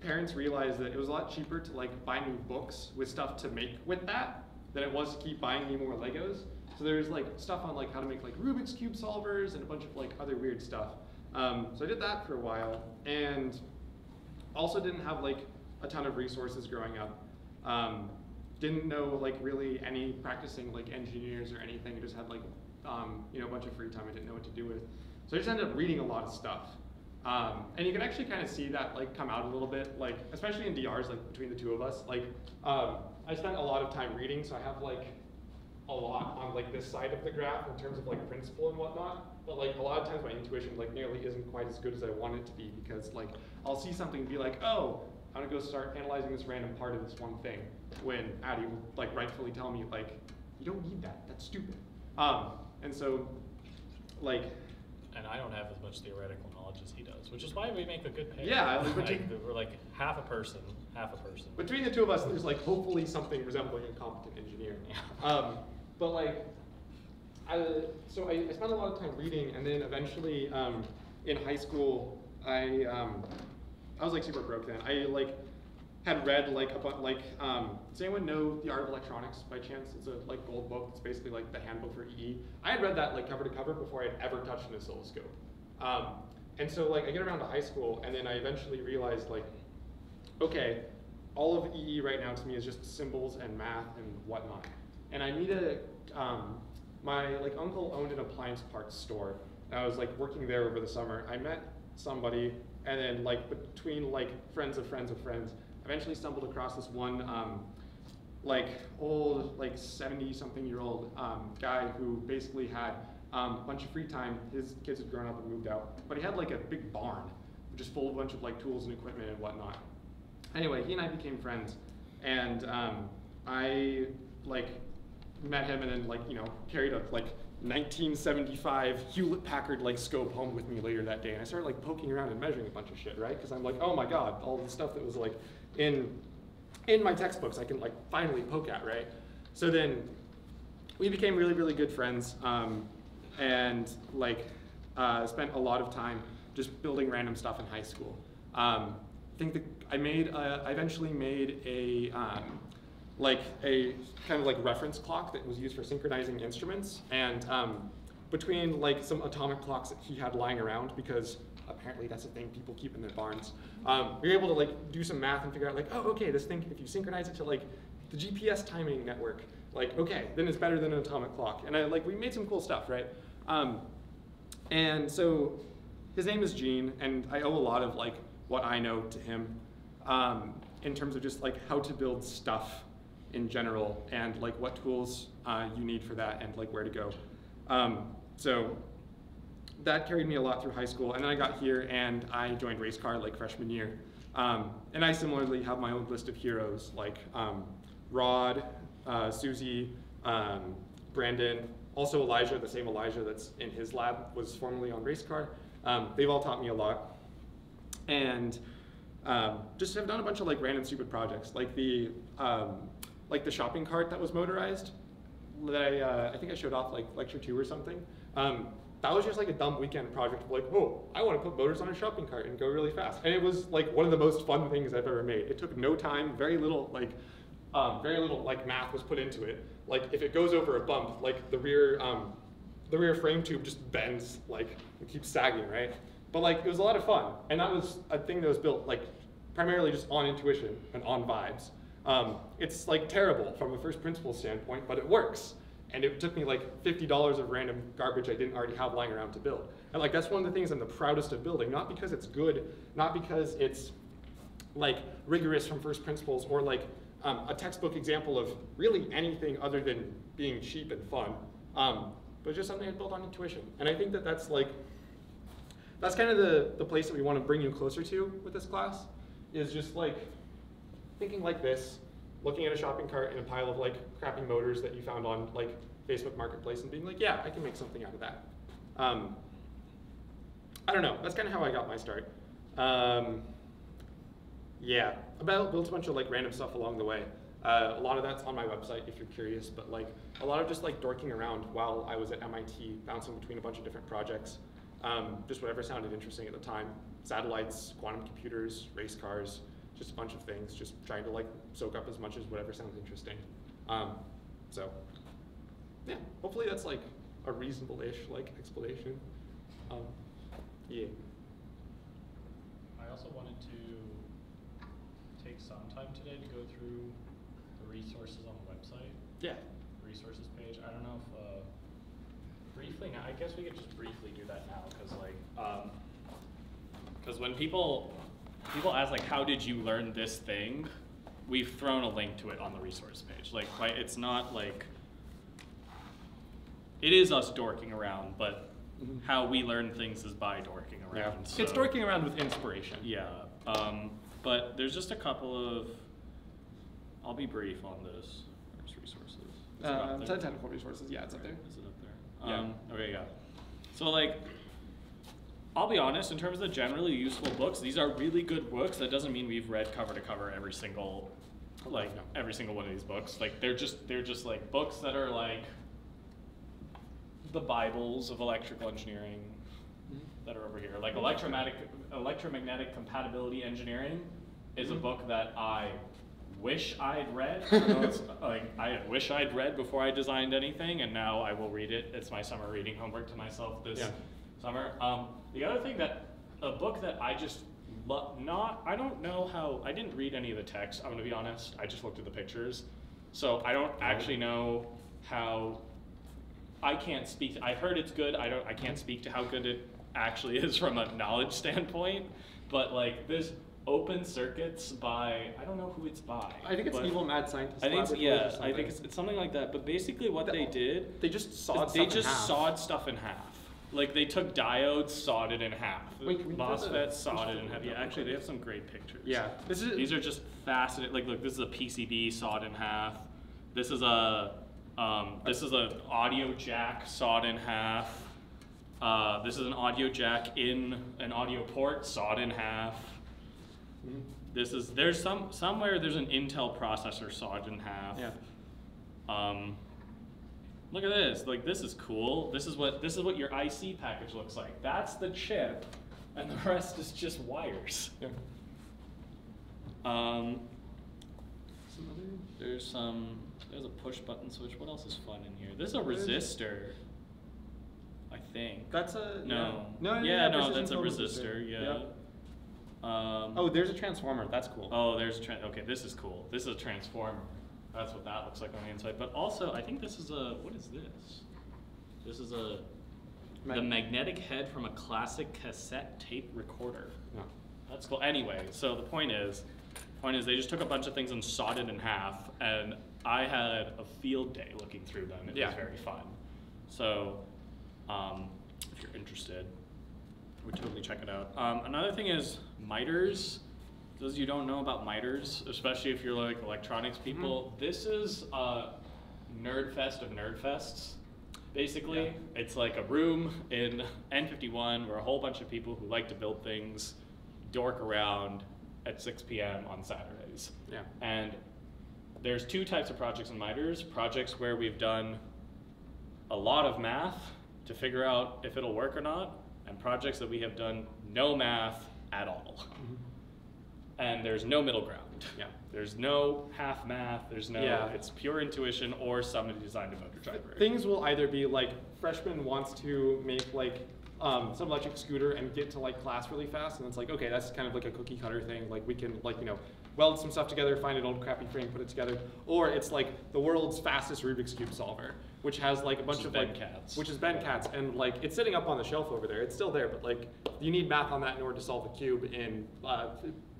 parents realized that it was a lot cheaper to like buy new books with stuff to make with that than it was to keep buying me more Legos. So there's like stuff on like how to make like Rubik's cube solvers and a bunch of like other weird stuff. Um, so I did that for a while, and also didn't have like a ton of resources growing up. Um, didn't know like really any practicing like engineers or anything. I just had like um, you know a bunch of free time I didn't know what to do with. So I just ended up reading a lot of stuff. Um, and you can actually kind of see that like come out a little bit, like especially in DRs, like between the two of us. Like um, I spent a lot of time reading, so I have like a lot on like this side of the graph in terms of like principle and whatnot. But like a lot of times my intuition like nearly isn't quite as good as I want it to be because like I'll see something and be like, oh, I'm gonna go start analyzing this random part of this one thing. When Addie will like rightfully tell me like, you don't need that. That's stupid. Um, and so like And I don't have as much theoretical knowledge as he does, which is why we make a good pair. Yeah, like, like, between- we're like half a person, half a person. Between the two of us, there's like hopefully something resembling a competent engineer. Um, but like, I, so I, I spent a lot of time reading, and then eventually um, in high school, I um, I was like super broke then. I like had read like a bu- like um, does anyone know the Art of Electronics by chance? It's a like gold book. It's basically like the handbook for EE. I had read that like cover to cover before I had ever touched an oscilloscope. Um, and so like I get around to high school, and then I eventually realized like okay, all of EE right now to me is just symbols and math and whatnot. And I need a, um, my like uncle owned an appliance parts store. I was like working there over the summer. I met somebody, and then like between like friends of friends of friends, eventually stumbled across this one um, like old like 70 something year old um, guy who basically had um, a bunch of free time. His kids had grown up and moved out, but he had like a big barn, just full of a bunch of like tools and equipment and whatnot anyway, he and I became friends, and um, I like met him, and then like you know carried a like 1975 Hewlett Packard like scope home with me later that day, and I started like poking around and measuring a bunch of shit, right? Because I'm like, oh my god, all the stuff that was like in in my textbooks, I can like finally poke at, right? So then we became really really good friends, um, and like uh, spent a lot of time just building random stuff in high school. Um, I think that I made, uh, I eventually made a, um, like a kind of like reference clock that was used for synchronizing instruments. And um, between like some atomic clocks that he had lying around, because apparently that's a thing people keep in their barns, um, we were able to like do some math and figure out like, oh, okay, this thing, if you synchronize it to like the GPS timing network, like, okay, then it's better than an atomic clock. And I like, we made some cool stuff, right? Um, and so his name is Gene, and I owe a lot of like what I know to him um, in terms of just like how to build stuff in general and like what tools uh, you need for that and like where to go. Um, so that carried me a lot through high school. And then I got here and I joined race car like freshman year. Um, and I similarly have my own list of heroes like um, Rod, uh, Susie, um, Brandon, also Elijah, the same Elijah that's in his lab was formerly on race car. Um, they've all taught me a lot. And um, just have done a bunch of like random stupid projects, like the um, like the shopping cart that was motorized. That I, uh, I think I showed off like lecture two or something. Um, that was just like a dumb weekend project of like, oh, I want to put motors on a shopping cart and go really fast. And it was like one of the most fun things I've ever made. It took no time, very little like, um, very little like math was put into it. Like if it goes over a bump, like the rear, um, the rear frame tube just bends, like it keeps sagging, right? But like it was a lot of fun, and that was a thing that was built like primarily just on intuition and on vibes. Um, it's like terrible from a first principles standpoint, but it works. And it took me like $50 of random garbage I didn't already have lying around to build. And like that's one of the things I'm the proudest of building, not because it's good, not because it's like rigorous from first principles or like um, a textbook example of really anything other than being cheap and fun, um, but just something I built on intuition. And I think that that's like, that's kind of the, the place that we want to bring you closer to with this class, is just like thinking like this, looking at a shopping cart and a pile of like crappy motors that you found on like Facebook Marketplace and being like, yeah, I can make something out of that. Um, I don't know. That's kind of how I got my start. Um, yeah, about built a bunch of like random stuff along the way. Uh, a lot of that's on my website if you're curious, but like a lot of just like dorking around while I was at MIT, bouncing between a bunch of different projects. Um, just whatever sounded interesting at the time. Satellites, quantum computers, race cars, just a bunch of things, just trying to like soak up as much as whatever sounds interesting. Um, so, yeah, hopefully that's like a reasonable-ish like explanation. Um, yeah. I also wanted to take some time today to go through the resources on the website. Yeah. Resources page. I don't know if, uh, briefly, I guess we could just briefly do that now, cause like, um, cause when people, people ask like, how did you learn this thing? We've thrown a link to it on the resource page. Like, it's not like, it is us dorking around, but Mhm. how we learn things is by dorking Yeah. around. It's dorking around with inspiration. Yeah, um, but there's just a couple of, I'll be brief on this. Where's resources? Up Um, technical resources, yeah, it's up there. Is it up there? Yeah. Um, okay, yeah. So like, I'll be honest, in terms of the generally useful books, these are really good books. That doesn't mean we've read cover to cover every single, like, every single one of these books. Like, they're just, they're just like books that are like the Bibles of electrical engineering that are over here. Like electromagnetic, electromagnetic compatibility engineering is a Mhm. book that I wish I'd read. I like I wish I'd read before I designed anything, and now I will read it. It's my summer reading homework to myself this Yeah. Summer. Um, the other thing that a book that I just lo- not I don't know how I didn't read any of the text. I'm gonna be honest. I just looked at the pictures, so I don't actually know how I can't speak. I heard it's good. I don't. I can't speak to how good it actually is from a knowledge standpoint. But like this open circuits by I don't know who it's by. I think it's Evil Mad Scientist I think it's, yeah. I something. think it's, it's something like that. But basically, what The- they did, They just sawed they just half. sawed stuff in half. Like they took diodes, sawed it in half. Wait, can we MOSFETs sawed it in half. Yeah, actually, they have some great pictures. Yeah, this is- These are just fascinating. Like, look, this is a PCB sawed in half. This is a um, this is an audio jack sawed in half. Uh, this is an audio jack in an audio port sawed in half. Mhm. This is there's some somewhere there's an Intel processor sawed in half. Yeah. Um, look at this. Like this is cool. This is what this is what your IC package looks like. That's the chip, and the rest is just wires. Yeah. Um, there's some. There's a push button switch. What else is fun in here? There's a What is it? resistor. I think. That's a no. No, no, yeah, no, that's a film resistor. Yeah. Um, Oh, there's a transformer. That's cool. Oh, there's a tran okay. This is cool. This is a transformer. That's what that looks like on the inside. But also, I think this is a what is this? This is a the magnetic head from a classic cassette tape recorder. Yeah. That's cool. Anyway, so the point is, point is they just took a bunch of things and sawed it in half, and I had a field day looking through them. It Yeah. was very fun. So, um, if you're interested. Would totally check it out. Um, another thing is miters. Those of you who don't know about miters, especially if you're like electronics mm-hmm. people, this is a nerd fest of nerd fests. Basically, Yeah. it's like a room in N51 where a whole bunch of people who like to build things dork around at 6 p.m. on Saturdays. Yeah. And there's two types of projects in miters projects where we've done a lot of math to figure out if it'll work or not, and projects that we have done no math at all. Mm-hmm. And there's no middle ground. Yeah. There's no half math, there's no, Yeah. it's pure intuition or somebody designed a motor driver. Things will either be like freshman wants to make like um, some electric scooter and get to like class really fast, and it's like okay, that's kind of like a cookie cutter thing. Like we can like you know weld some stuff together, find an old crappy frame, put it together, or it's like the world's fastest Rubik's cube solver, which has like a bunch of Ben like Katz. which is Ben Katz, and like it's sitting up on the shelf over there. It's still there, but like you need math on that in order to solve a cube in uh,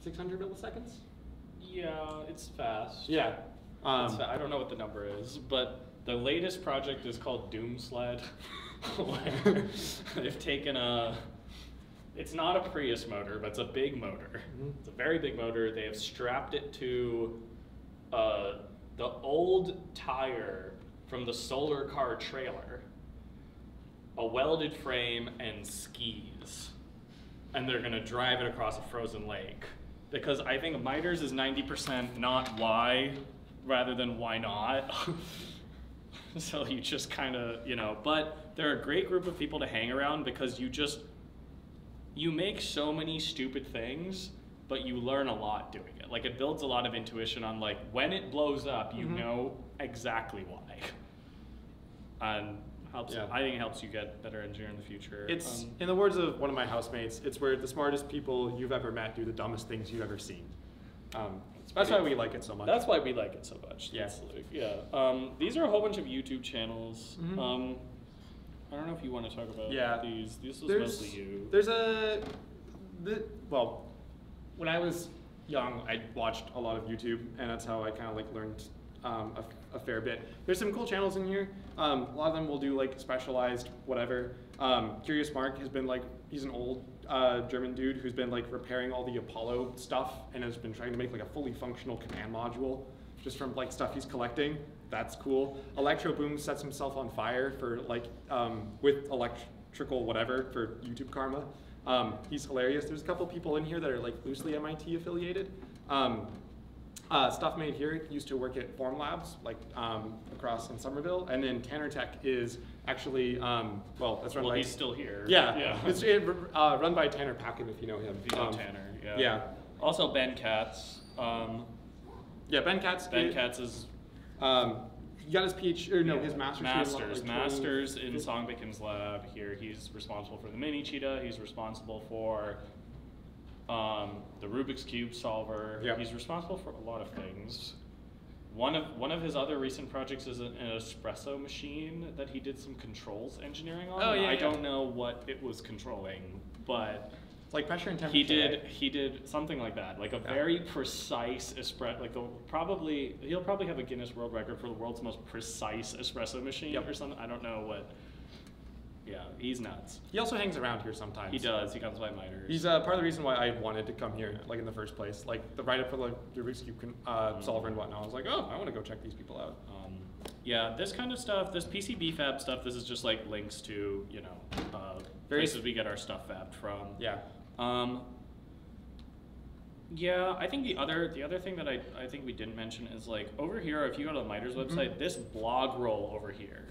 600 milliseconds. Yeah, it's fast. Yeah. Um, fa- I don't know what the number is, but the latest project is called Doom Sled, where they've taken a. It's not a Prius motor, but it's a big motor. Mhm. It's a very big motor. They have strapped it to uh, the old tire from the solar car trailer, a welded frame, and skis. And they're gonna drive it across a frozen lake. Because I think miters is 90% not why rather than why not. so you just kind of, you know, but they're a great group of people to hang around because you just you make so many stupid things, but you learn a lot doing it. Like it builds a lot of intuition on like when it blows up, you Mhm. know exactly why. And helps Yeah. I think it helps you get better engineer in the future. It's Um, in the words of one of my housemates. It's where the smartest people you've ever met do the dumbest things you've ever seen. Um, that's why we like it so much. That's why we like it so much. Yeah. Like- yeah. Um, these are a whole bunch of YouTube channels. Mhm. Um, I don't know if you want to talk about Yeah. these. This was there's, mostly you. There's a, the, well, when I was young, I watched a lot of YouTube, and that's how I kind of like learned um, a, a fair bit. There's some cool channels in here. Um, a lot of them will do like specialized whatever. Um, CuriousMarc has been like, he's an old uh, German dude who's been like repairing all the Apollo stuff and has been trying to make like a fully functional command module just from like stuff he's collecting. That's cool. ElectroBOOM sets himself on fire for like um, with electrical whatever for YouTube Karma. Um, he's hilarious. There's a couple people in here that are like loosely MIT affiliated. Uh, stuff made here used to work at Formlabs, like um, across in Somerville, and then Tanner Tech is actually um, well, that's run Well, by. he's still here. Yeah, Yeah. It's it, uh, run by Tanner Packham, if you know him. If you know Um, Tanner, yeah. Yeah, Also Ben Katz. Um, yeah. Ben Katz. ben is- Katz is Um, he got his PhD, or no, Yeah, his master's. Masters, like, masters in 20 Sangbae Kim's lab here. He's responsible for the mini cheetah. He's responsible for um, the Rubik's cube solver. Yeah. He's responsible for a lot of things. One of one of his other recent projects is an, an espresso machine that he did some controls engineering on. Oh, yeah, I yeah. don't know what it was controlling, but It's like pressure and temperature. he did right? he did something like that, like a Yeah. very precise espresso, like a probably he'll probably have a Guinness World Record for the world's most precise espresso machine Yep. or something. I don't know what. Yeah, he's nuts. He also hangs around here sometimes. He does. He comes by miters. He's uh, part of the reason why I wanted to come here, like in the first place. Like the write up for the Rubik's Cube con- uh, Mhm. solver and whatnot. I was like, oh, I want to go check these people out. Um, yeah, this kind of stuff, this PCB fab stuff, this is just like links to you know uh, places we get our stuff fabbed from. Yeah. Um, yeah, I think the other the other thing that I, I think we didn't mention is like over here, if you go to the Miters Mhm. website, this blog roll over here,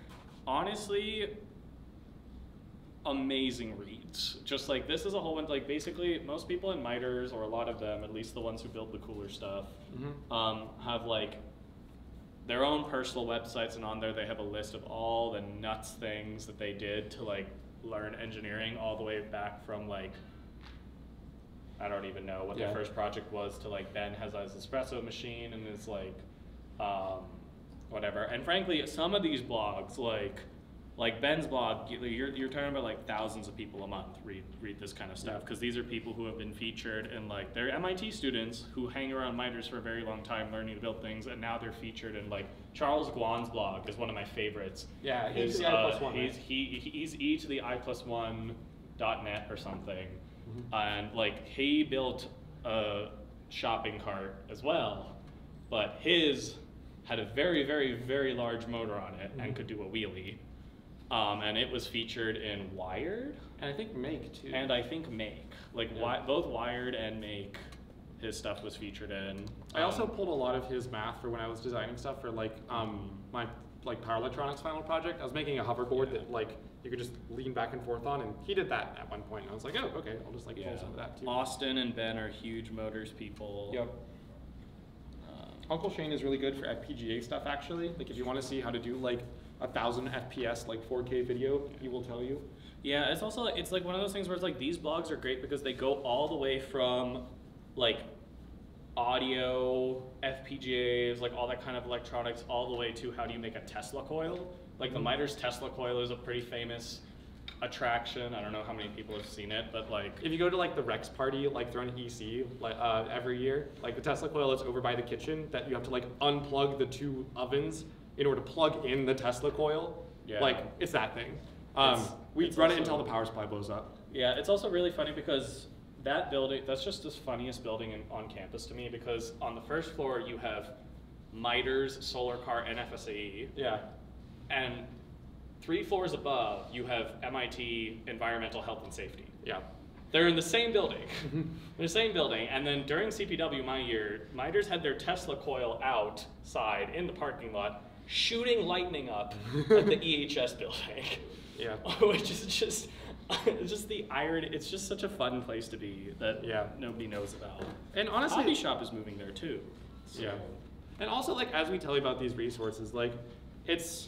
honestly, amazing reads. Just like this is a whole bunch like basically most people in Miters or a lot of them, at least the ones who build the cooler stuff, Mhm. um, have like their own personal websites and on there they have a list of all the nuts things that they did to like learn engineering all the way back from like I don't even know what Yeah. the first project was to like Ben has his espresso machine and is like um, whatever. And frankly, some of these blogs like like Ben's blog, you- you're, you're talking about like thousands of people a month read read this kind of stuff because these are people who have been featured and like they're MIT students who hang around miters for a very long time learning to build things and now they're featured in like Charles Guan's blog is one of my favorites. Yeah, His, the I uh, plus one, He's right? he he's e to the i plus one dot net or something, Mm-hmm. and like he built a shopping cart as well, but his had a very very very large motor on it Mm-hmm. and could do a wheelie, um, and it was featured in Wired And I think Make too. and I think Make like Yeah. wi- both Wired and Make, his stuff was featured in. I also Um, pulled a lot of his math for when I was designing stuff for like um, my like power electronics final project. I was making a hoverboard Yeah. that like you could just lean back and forth on, and he did that at one point. And I was like, oh, okay, I'll just like pull some of that too. Austin and Ben are huge motors people. Yep. Um, Uncle Shane is really good for FPGA stuff actually. Like if you want to see how to do like a thousand FPS like 4K video, he will tell you. Yeah, it's also it's like one of those things where it's like these blogs are great because they go all the way from like audio, FPGAs, like all that kind of electronics, all the way to how do you make a Tesla coil. Like the Mhm. Miters Tesla coil is a pretty famous attraction. I don't know how many people have seen it, but like If you go to like the Rex party, like they're on EC, like uh, every year, like the Tesla coil is over by the kitchen that you have to like unplug the two ovens in order to plug in the Tesla coil. Yeah. Like it's that thing. Um, It's- we it's run it until the power supply blows up. Yeah, it's also really funny because that building, that's just the funniest building in, on campus to me because on the first floor you have Miters, Solar Car, and FSAE. Yeah. And three floors above, you have MIT Environmental Health and Safety. Yeah. They're in the same building. in the same building. And then during CPW my year, Miters had their Tesla coil outside in the parking lot, shooting lightning up at the EHS building. Yeah. Which is just just the irony it's just such a fun place to be that Yeah. nobody knows about. And honestly- Hobby Shop is moving there too. So. Yeah. And also, like, as we tell you about these resources, like, it's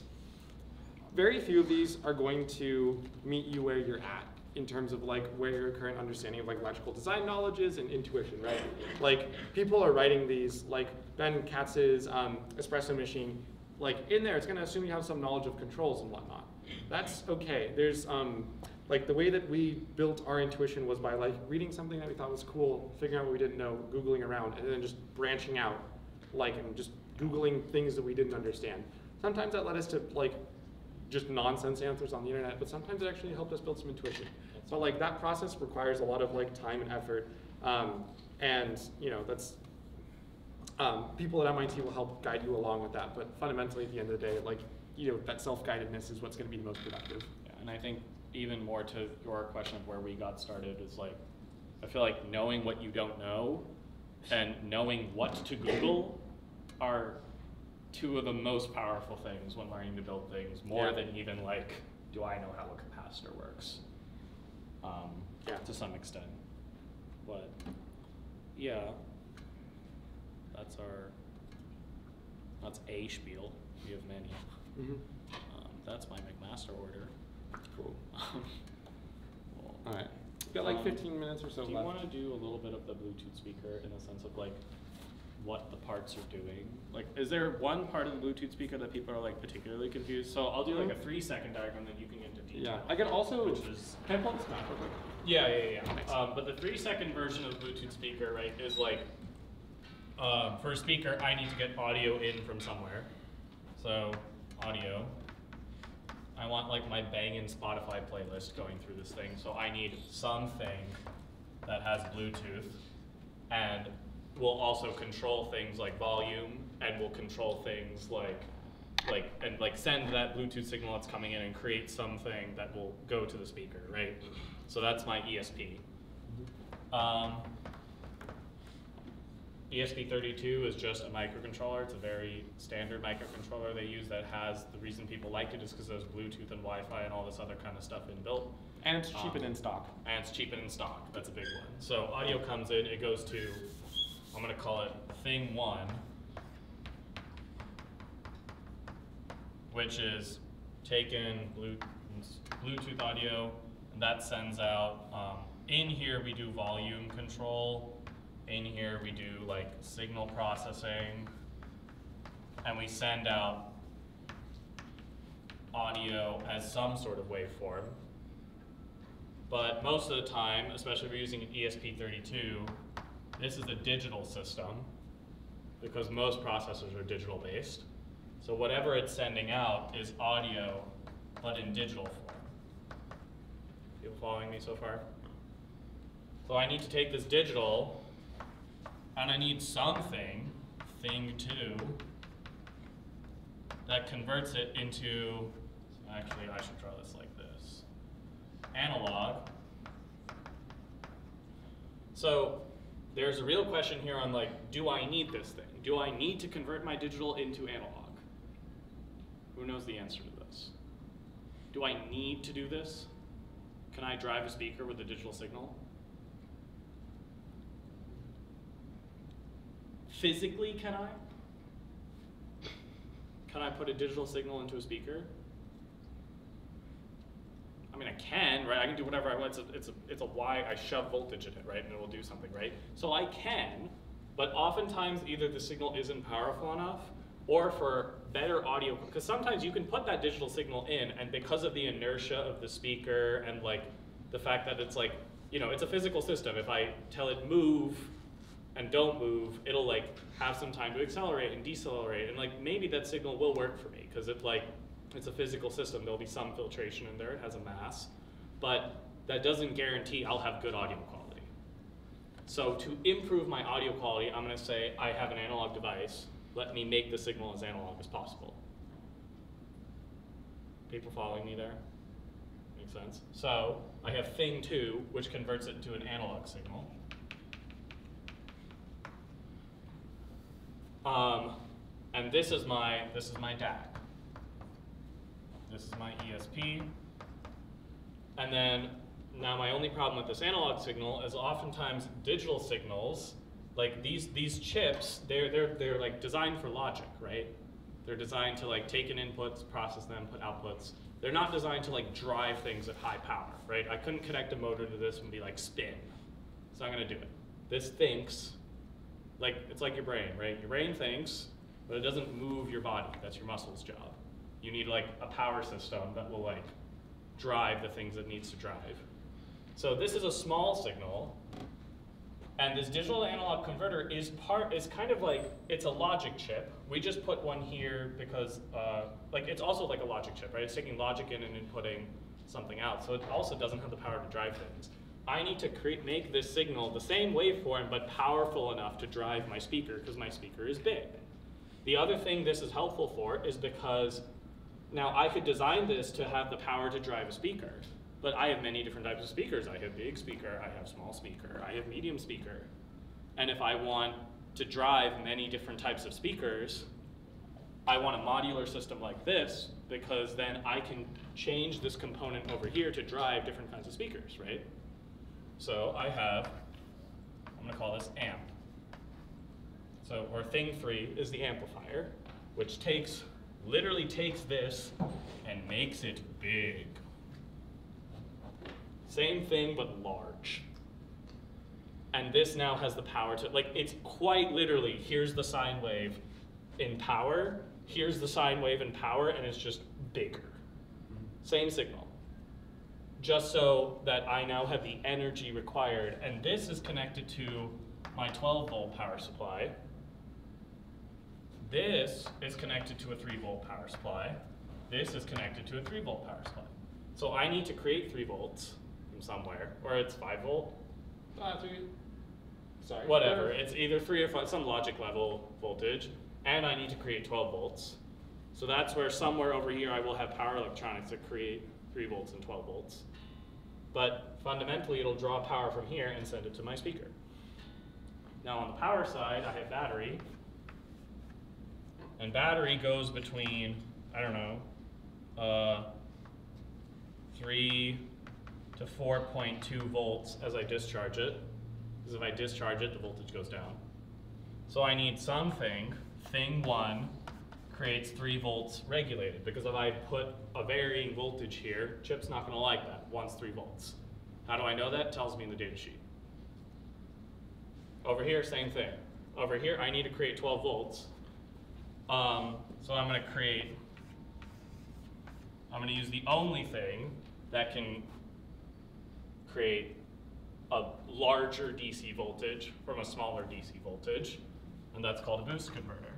very few of these are going to meet you where you're at in terms of like where your current understanding of like electrical design knowledge is and intuition, right? Like people are writing these, like Ben Katz's um, espresso machine, like in there, it's gonna assume you have some knowledge of controls and whatnot. That's okay. There's um, like the way that we built our intuition was by like reading something that we thought was cool, figuring out what we didn't know, googling around, and then just branching out, like and just googling things that we didn't understand. Sometimes that led us to like just nonsense answers on the internet, but sometimes it actually helped us build some intuition. So like that process requires a lot of like time and effort, um, and you know that's um, people at MIT will help guide you along with that. But fundamentally, at the end of the day, like you know that self-guidedness is what's going to be the most productive. Yeah, and I think even more to your question of where we got started is like, I feel like knowing what you don't know and knowing what to Google are two of the most powerful things when learning to build things, more Yeah. than even like, do I know how a capacitor works? Um, Yeah. To some extent. But, yeah, that's our, that's a spiel. We have many. Mhm. Um, that's my McMaster order. Cool. Um, All right, we've got like um, 15 minutes or so Do you want to do a little bit of the Bluetooth speaker in the sense of like what the parts are doing? Like, is there one part of the Bluetooth speaker that people are like particularly confused? So I'll do like a three second diagram, then you can get into detail. Yeah, I can also. Which is Can I pull this back real quick? yeah, yeah, yeah. Um, but the three second version of the Bluetooth speaker, right, is like, uh, for a speaker, I need to get audio in from somewhere. So, audio. I want like my banging Spotify playlist going through this thing, so I need something that has Bluetooth and will also control things like volume and will control things like like and like send that Bluetooth signal that's coming in and create something that will go to the speaker, right? So that's my ESP. Um, ESP32 is just a microcontroller. It's a very standard microcontroller they use that has the reason people like it is because there's Bluetooth and Wi-Fi and all this other kind of stuff inbuilt. And it's cheap and Um, in stock. And it's cheap and in stock. That's a big one. So audio comes in, it goes to, I'm gonna call it thing one, which is taken Bluetooth audio, and that sends out. Um, in here we do volume control. In here we do like signal processing, and we send out audio as some sort of waveform. But most of the time, especially if we're using an ESP32, this is a digital system because most processors are digital based. So whatever it's sending out is audio, but in digital form. People following me so far? So I need to take this digital, and I need something, thing two, that converts it into, actually I should draw this like this, analog. So there's a real question here on like, do I need this thing? Do I need to convert my digital into analog? Who knows the answer to this? Do I need to do this? Can I drive a speaker with a digital signal? Physically, can I? Can I put a digital signal into a speaker? I mean, I can, right? I can do whatever I want. It's a, it's a, it's a Y, I shove voltage in it, right? And it will do something, right? So I can, but oftentimes either the signal isn't powerful enough or for better audio, because sometimes you can put that digital signal in and because of the inertia of the speaker and like the fact that it's like, you know, it's a physical system. If I tell it move, and don't move, it'll like have some time to accelerate and decelerate, and like maybe that signal will work for me because it like it's a physical system. There'll be some filtration in there. It has a mass, but that doesn't guarantee I'll have good audio quality. So to improve my audio quality, I'm going to say I have an analog device. Let me make the signal as analog as possible. People following me there? Makes sense. So I have thing two, which converts it into an analog signal. Um, and this is my this is my DAC. This is my ESP. And then now my only problem with this analog signal is oftentimes digital signals, like these these chips, they're they're they're like designed for logic, right? They're designed to like take in inputs, process them, put outputs. They're not designed to like drive things at high power, right? I couldn't connect a motor to this and be like spin. So I'm gonna do it. This thinks like it's like your brain, right? Your brain thinks, but it doesn't move your body. That's your muscles' job. You need like a power system that will like drive the things it needs to drive. So this is a small signal, and this digital analog converter is part is kind of like it's a logic chip. We just put one here because uh, like it's also like a logic chip, right? It's taking logic in and inputting something out. So it also doesn't have the power to drive things. I need to create, make this signal the same waveform but powerful enough to drive my speaker because my speaker is big. The other thing this is helpful for is because now I could design this to have the power to drive a speaker, but I have many different types of speakers. I have big speaker, I have small speaker, I have medium speaker. And if I want to drive many different types of speakers, I want a modular system like this because then I can change this component over here to drive different kinds of speakers, right? So I have, I'm gonna call this amp. So, or thing three is the amplifier, which takes, literally takes this and makes it big. Same thing, but large. And this now has the power to, like, it's quite literally, here's the sine wave in power, here's the sine wave in power, and it's just bigger. Same signal. Just so that I now have the energy required, and this is connected to my 12 volt power supply. This is connected to a 3 volt power supply. This is connected to a 3 volt power supply. So I need to create 3 volts from somewhere, or it's 5 volt. Uh, three, sorry. Whatever, it's either 3 or 5, some logic level voltage, and I need to create 12 volts. So that's where somewhere over here I will have power electronics that create 3 volts and 12 volts. But fundamentally it'll draw power from here and send it to my speaker. Now on the power side, I have battery, and battery goes between, I don't know, uh, 3 to 4.2 volts as I discharge it. Because if I discharge it, the voltage goes down. So I need something, thing one, creates 3 volts regulated. Because if I put a varying voltage here, chip's not going to like that, wants 3 volts. How do I know that? Tells me in the data sheet. Over here, same thing. Over here, I need to create 12 volts. Um, so I'm going to create I'm going to use the only thing that can create a larger DC voltage from a smaller DC voltage, and that's called a boost converter.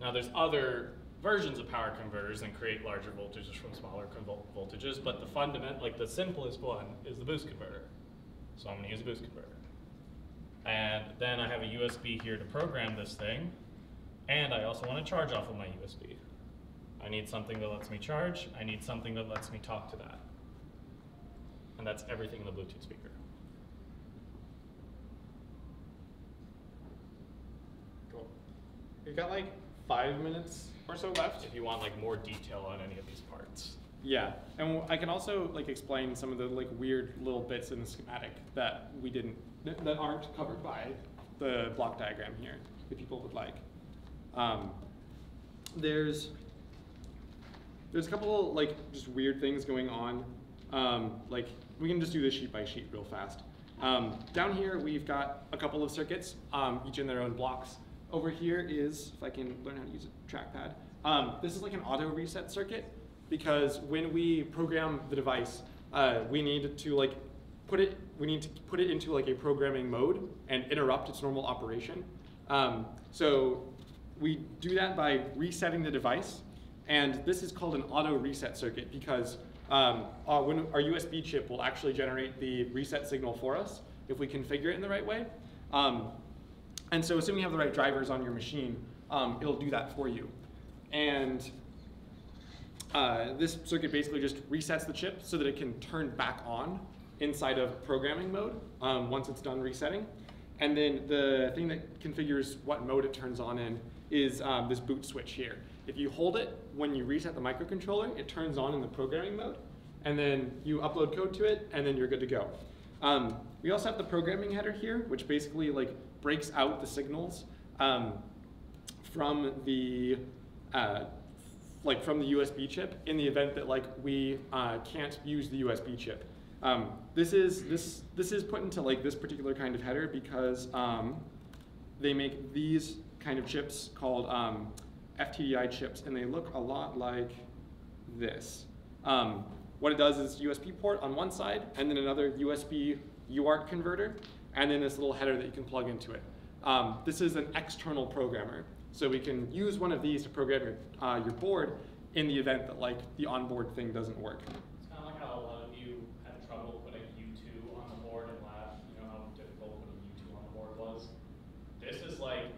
Now there's other versions of power converters that create larger voltages from smaller voltages, but the fundament, like the simplest one, is the boost converter. So I'm going to use a boost converter. And then I have a USB here to program this thing, and I also want to charge off of my USB. I need something that lets me charge, I need something that lets me talk to that. And that's everything in the Bluetooth speaker. Cool. We've got like five minutes or so left. If you want like more detail on any of these parts. Yeah, and I can also like explain some of the like weird little bits in the schematic that we didn't, that aren't covered by the block diagram here, if people would like. Um, there's, there's a couple like just weird things going on. Um, like we can just do this sheet by sheet real fast. Um, down here we've got a couple of circuits, um, each in their own blocks. Over here is, if I can learn how to use a trackpad, um, this is like an auto reset circuit because when we program the device, uh, we need to like put it, we need to put it into like a programming mode and interrupt its normal operation. Um, so we do that by resetting the device, and this is called an auto reset circuit because um, our, when our USB chip will actually generate the reset signal for us if we configure it in the right way. Um, and so assuming you have the right drivers on your machine, um, it'll do that for you. And uh, this circuit basically just resets the chip so that it can turn back on inside of programming mode um, once it's done resetting. And then the thing that configures what mode it turns on in is um, this boot switch here. If you hold it when you reset the microcontroller, it turns on in the programming mode. And then you upload code to it, and then you're good to go. Um, we also have the programming header here, which basically like breaks out the signals um, from the uh, like from the USB chip in the event that like we uh, can't use the USB chip. Um, this is this this is put into like this particular kind of header because um, they make these kind of chips called um, FTDI chips, and they look a lot like this. Um, what it does is USB port on one side, and then another USB UART converter, and then this little header that you can plug into it. Um, this is an external programmer, so we can use one of these to program your, uh, your board in the event that like the onboard thing doesn't work. It's kind of like how a lot of you had trouble putting U2 on the board in lab. You know how difficult putting U2 on the board was? This is like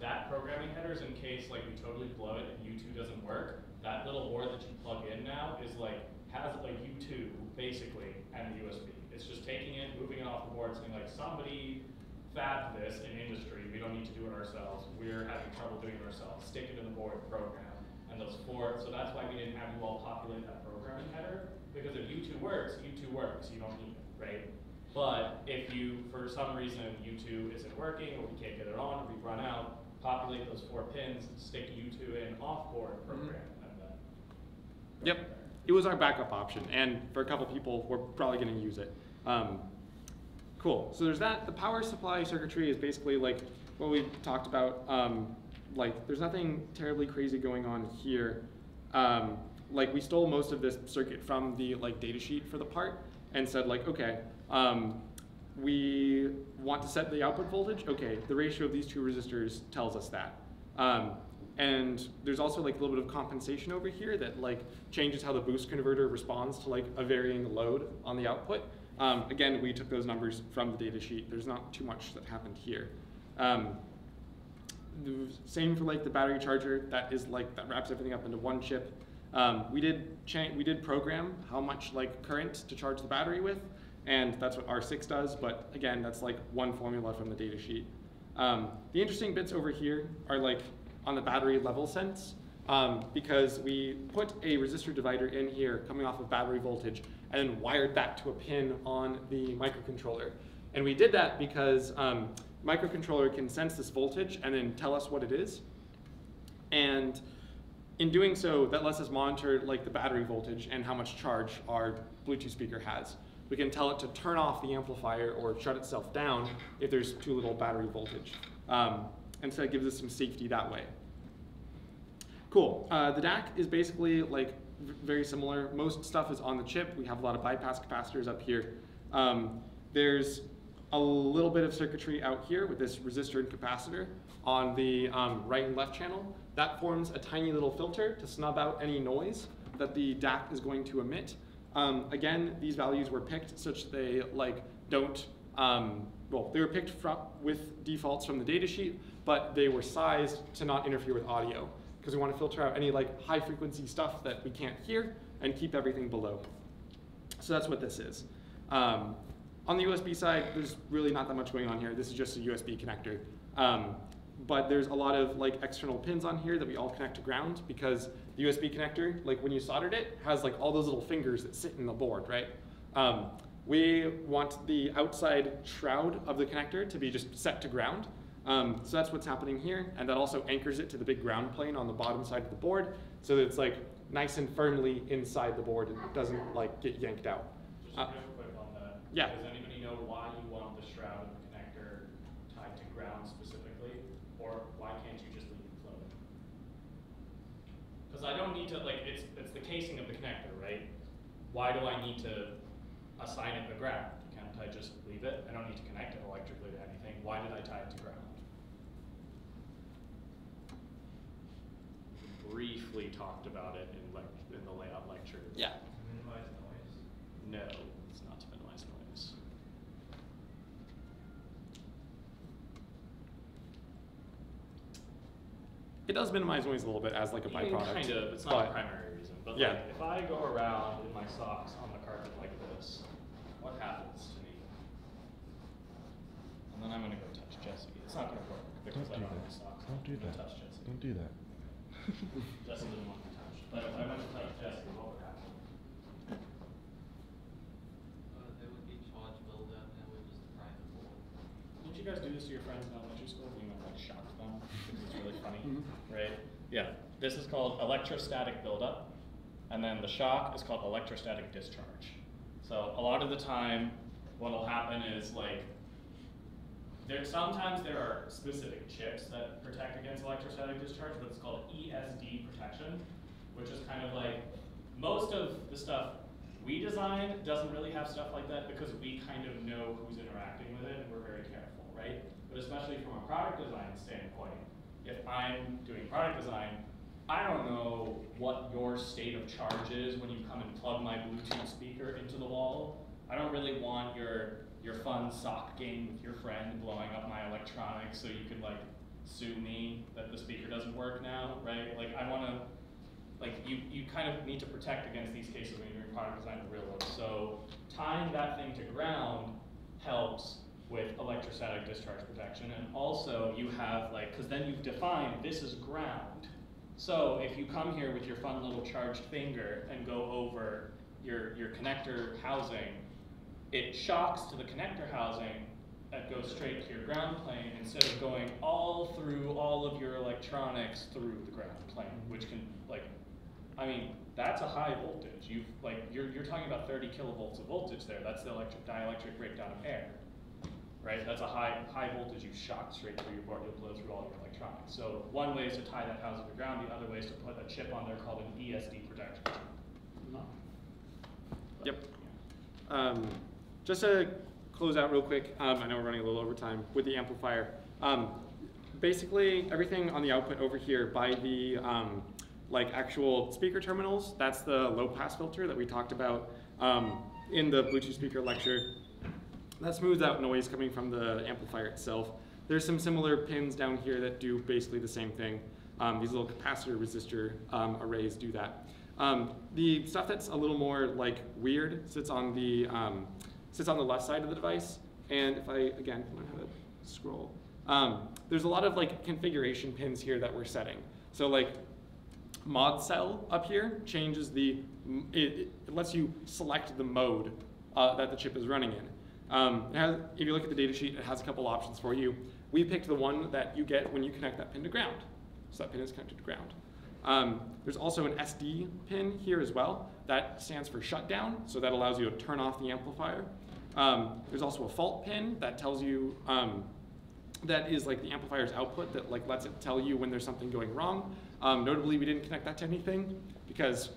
that programming headers in case like we totally blow it and U2 doesn't work. That little board that you plug in now is like has a U2 basically and a USB. It's just taking it, moving it off the board, saying like somebody fabbed this in industry. We don't need to do it ourselves. We're having trouble doing it ourselves. Stick it in the board program. And those four, so that's why we didn't have you all populate that programming header. Because if U2 works, U2 works. You don't need it, right? But if you, for some reason, U2 isn't working, or we can't get it on, or we run out, populate those four pins, stick U2 in off-board mm-hmm. program, and then. Yep, it was our backup option, and for a couple people, we're probably going to use it. Um, cool. So there's that. The power supply circuitry is basically like what we talked about. Um, like, there's nothing terribly crazy going on here. Um, like, we stole most of this circuit from the like data sheet for the part, and said like, okay, um, we want to set the output voltage. Okay, the ratio of these two resistors tells us that. Um, and there's also like a little bit of compensation over here that like changes how the boost converter responds to like a varying load on the output. Um, again, we took those numbers from the data sheet. There's not too much that happened here. Um, the same for like the battery charger. That is like that wraps everything up into one chip. Um, we did we did program how much like current to charge the battery with, and that's what R6 does. But again, that's like one formula from the data sheet. Um, the interesting bits over here are like on the battery level sense, um, because we put a resistor divider in here coming off of battery voltage and then wired that to a pin on the microcontroller. And we did that because um, microcontroller can sense this voltage and then tell us what it is. And in doing so, that lets us monitor like the battery voltage and how much charge our Bluetooth speaker has. We can tell it to turn off the amplifier or shut itself down if there's too little battery voltage. Um, and so it gives us some safety that way. Cool. Uh, the DAC is basically like very similar. Most stuff is on the chip. We have a lot of bypass capacitors up here. Um, there's a little bit of circuitry out here with this resistor and capacitor on the um, right and left channel. That forms a tiny little filter to snub out any noise that the DAC is going to emit. Um, again, these values were picked such they like don't, um, well, they were picked from, with defaults from the datasheet, but they were sized to not interfere with audio because we want to filter out any like high frequency stuff that we can't hear and keep everything below. So that's what this is. Um, on the USB side, there's really not that much going on here. This is just a USB connector. Um, but there's a lot of like external pins on here that we all connect to ground because the USB connector, like when you soldered it, has like all those little fingers that sit in the board, right? Um, we want the outside shroud of the connector to be just set to ground. Um, so that's what's happening here, and that also anchors it to the big ground plane on the bottom side of the board, so that it's like nice and firmly inside the board and doesn't like get yanked out. Just Uh, real quick on that. yeah. Does anybody know why you want the shroud of the connector tied to ground specifically? Or why can't you just leave it floating? Because I don't need to, like, it's, it's the casing of the connector, right? Why do I need to assign it to ground? Can't I just leave it? I don't need to connect it electrically to anything. Why did I tie it to ground? Briefly talked about it in lec- in the layout lecture. Yeah. Minimize noise. No, it's not to minimize noise. It does minimize noise a little bit as like a byproduct. Kind of, it's not a but- primary reason, but Yeah. like, if I go around in my socks on the carpet like this, what happens to me? And then I'm gonna go touch Jesse. It's not gonna work because Don't I do don't have that. my socks. Don't do that. touch Jesse. Don't do that. Jesse doesn't want to be touched. But if I went to touch Jesse, what would happen? Uh, there would be charge buildup and it would just fry the board. Didn't you guys do this to your friends in elementary school? You went like shock them because it's really funny, Mhm. right? Yeah. This is called electrostatic buildup, and then the shock is called electrostatic discharge. So a lot of the time, what'll happen is like there sometimes there are specific chips that protect against electrostatic discharge, but it's called ESD protection, which is kind of like most of the stuff we design doesn't really have stuff like that because we kind of know who's interacting with it and we're very careful, right? But especially from a product design standpoint, if I'm doing product design, I don't know what your state of charge is when you come and plug my Bluetooth speaker into the wall. I don't really want your your fun sock game with your friend blowing up my electronics so you could like sue me that the speaker doesn't work now, right? Like I want to like you, you kind of need to protect against these cases when you're doing product design world. So tying that thing to ground helps with electrostatic discharge protection. And also you have like, cause then you've defined this is ground. So if you come here with your fun little charged finger and go over your, your connector housing, it shocks to the connector housing that goes straight to your ground plane instead of going all through all of your electronics through the ground plane, which can like, I mean, that's a high voltage. You've like you're you're talking about 30 kilovolts of voltage there. That's the electric dielectric breakdown of air, right? That's a high high voltage you shock straight through your board. You'll blow through all your electronics. So one way is to tie that housing to the ground. The other way is to put a chip on there called an ESD protection. Yep. Um, just to close out real quick, um, I know we're running a little over time with the amplifier. Um, basically, everything on the output over here by the um, like actual speaker terminals, that's the low pass filter that we talked about um, in the Bluetooth speaker lecture. That smooths out noise coming from the amplifier itself. There's some similar pins down here that do basically the same thing. Um, these little capacitor resistor um, arrays do that. The stuff that's a little more like weird sits on the sits on the left side of the device. And if I again learn how to scroll, um, there's a lot of like configuration pins here that we're setting. So like MODSEL up here changes the it, it lets you select the mode uh, that the chip is running in. Um, has, if you look at the data sheet, it has a couple options for you. We picked the one that you get when you connect that pin to ground. So that pin is connected to ground. Um, there's also an SD pin here as well. That stands for shutdown, so that allows you to turn off the amplifier. Um, there's also a fault pin that tells you, um, that is like the amplifier's output that like lets it tell you when there's something going wrong. Um, notably, we didn't connect that to anything because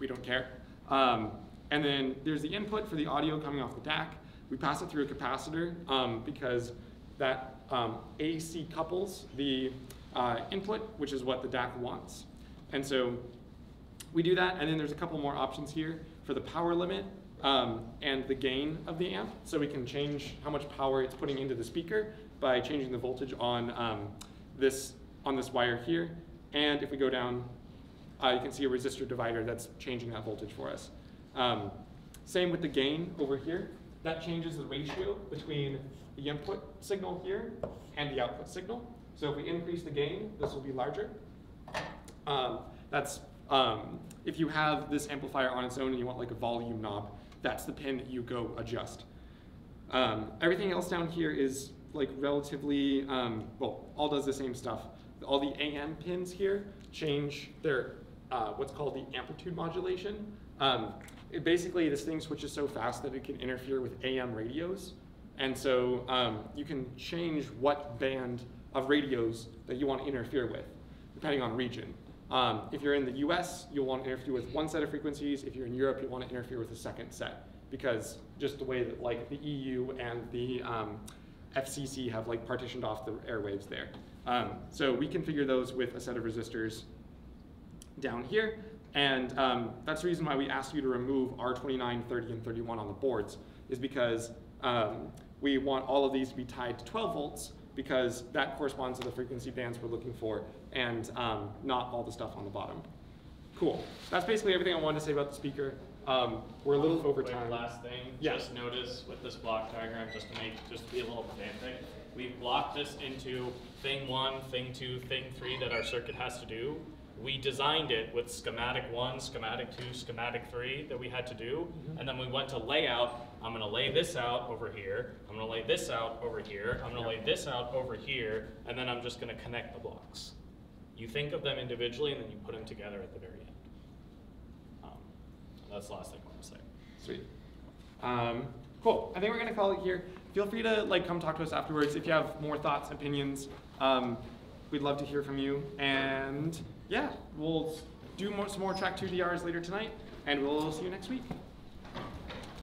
we don't care. Um, and then there's the input for the audio coming off the DAC. We pass it through a capacitor um, because that um, AC couples the uh, input, which is what the DAC wants. And so we do that, and then there's a couple more options here for the power limit um, and the gain of the amp. So we can change how much power it's putting into the speaker by changing the voltage on um, this on this wire here. And if we go down, uh, you can see a resistor divider that's changing that voltage for us. Um, same with the gain over here. That changes the ratio between the input signal here and the output signal. So if we increase the gain, this will be larger. Um, that's um, if you have this amplifier on its own and you want like a volume knob, that's the pin that you go adjust. Um, everything else down here is like relatively, um, well, all does the same stuff. All the AM pins here change their, uh, what's called the amplitude modulation. Um, it basically, this thing switches so fast that it can interfere with AM radios. And so um, you can change what band of radios that you want to interfere with, depending on region. Um, if you're in the US, you'll want to interfere with one set of frequencies. If you're in Europe, you'll want to interfere with a second set because just the way that like the EU and the um, FCC have like partitioned off the airwaves there. Um, so we configure those with a set of resistors down here. And um, that's the reason why we asked you to remove R29, 30, and 31 on the boards, is because um, we want all of these to be tied to 12 volts because that corresponds to the frequency bands we're looking for and um, not all the stuff on the bottom. Cool. That's basically everything I wanted to say about the speaker. Um, we're a little over time. Last thing, Yeah. just notice with this block diagram, just to make, just to be a little pedantic, we've blocked this into thing one, thing two, thing three that our circuit has to do. We designed it with schematic one, schematic two, schematic three that we had to do, Mm-hmm. and then we went to layout. I'm gonna lay this out over here. I'm gonna lay this out over here. I'm gonna lay this out over here, and then I'm just gonna connect the blocks. You think of them individually, and then you put them together at the very end. Um, that's the last thing I want to say. Sweet. Um, cool. I think we're gonna call it here. Feel free to like come talk to us afterwards if you have more thoughts, opinions. Um, we'd love to hear from you. And yeah, we'll do more, some more track two DRs later tonight, and we'll see you next week.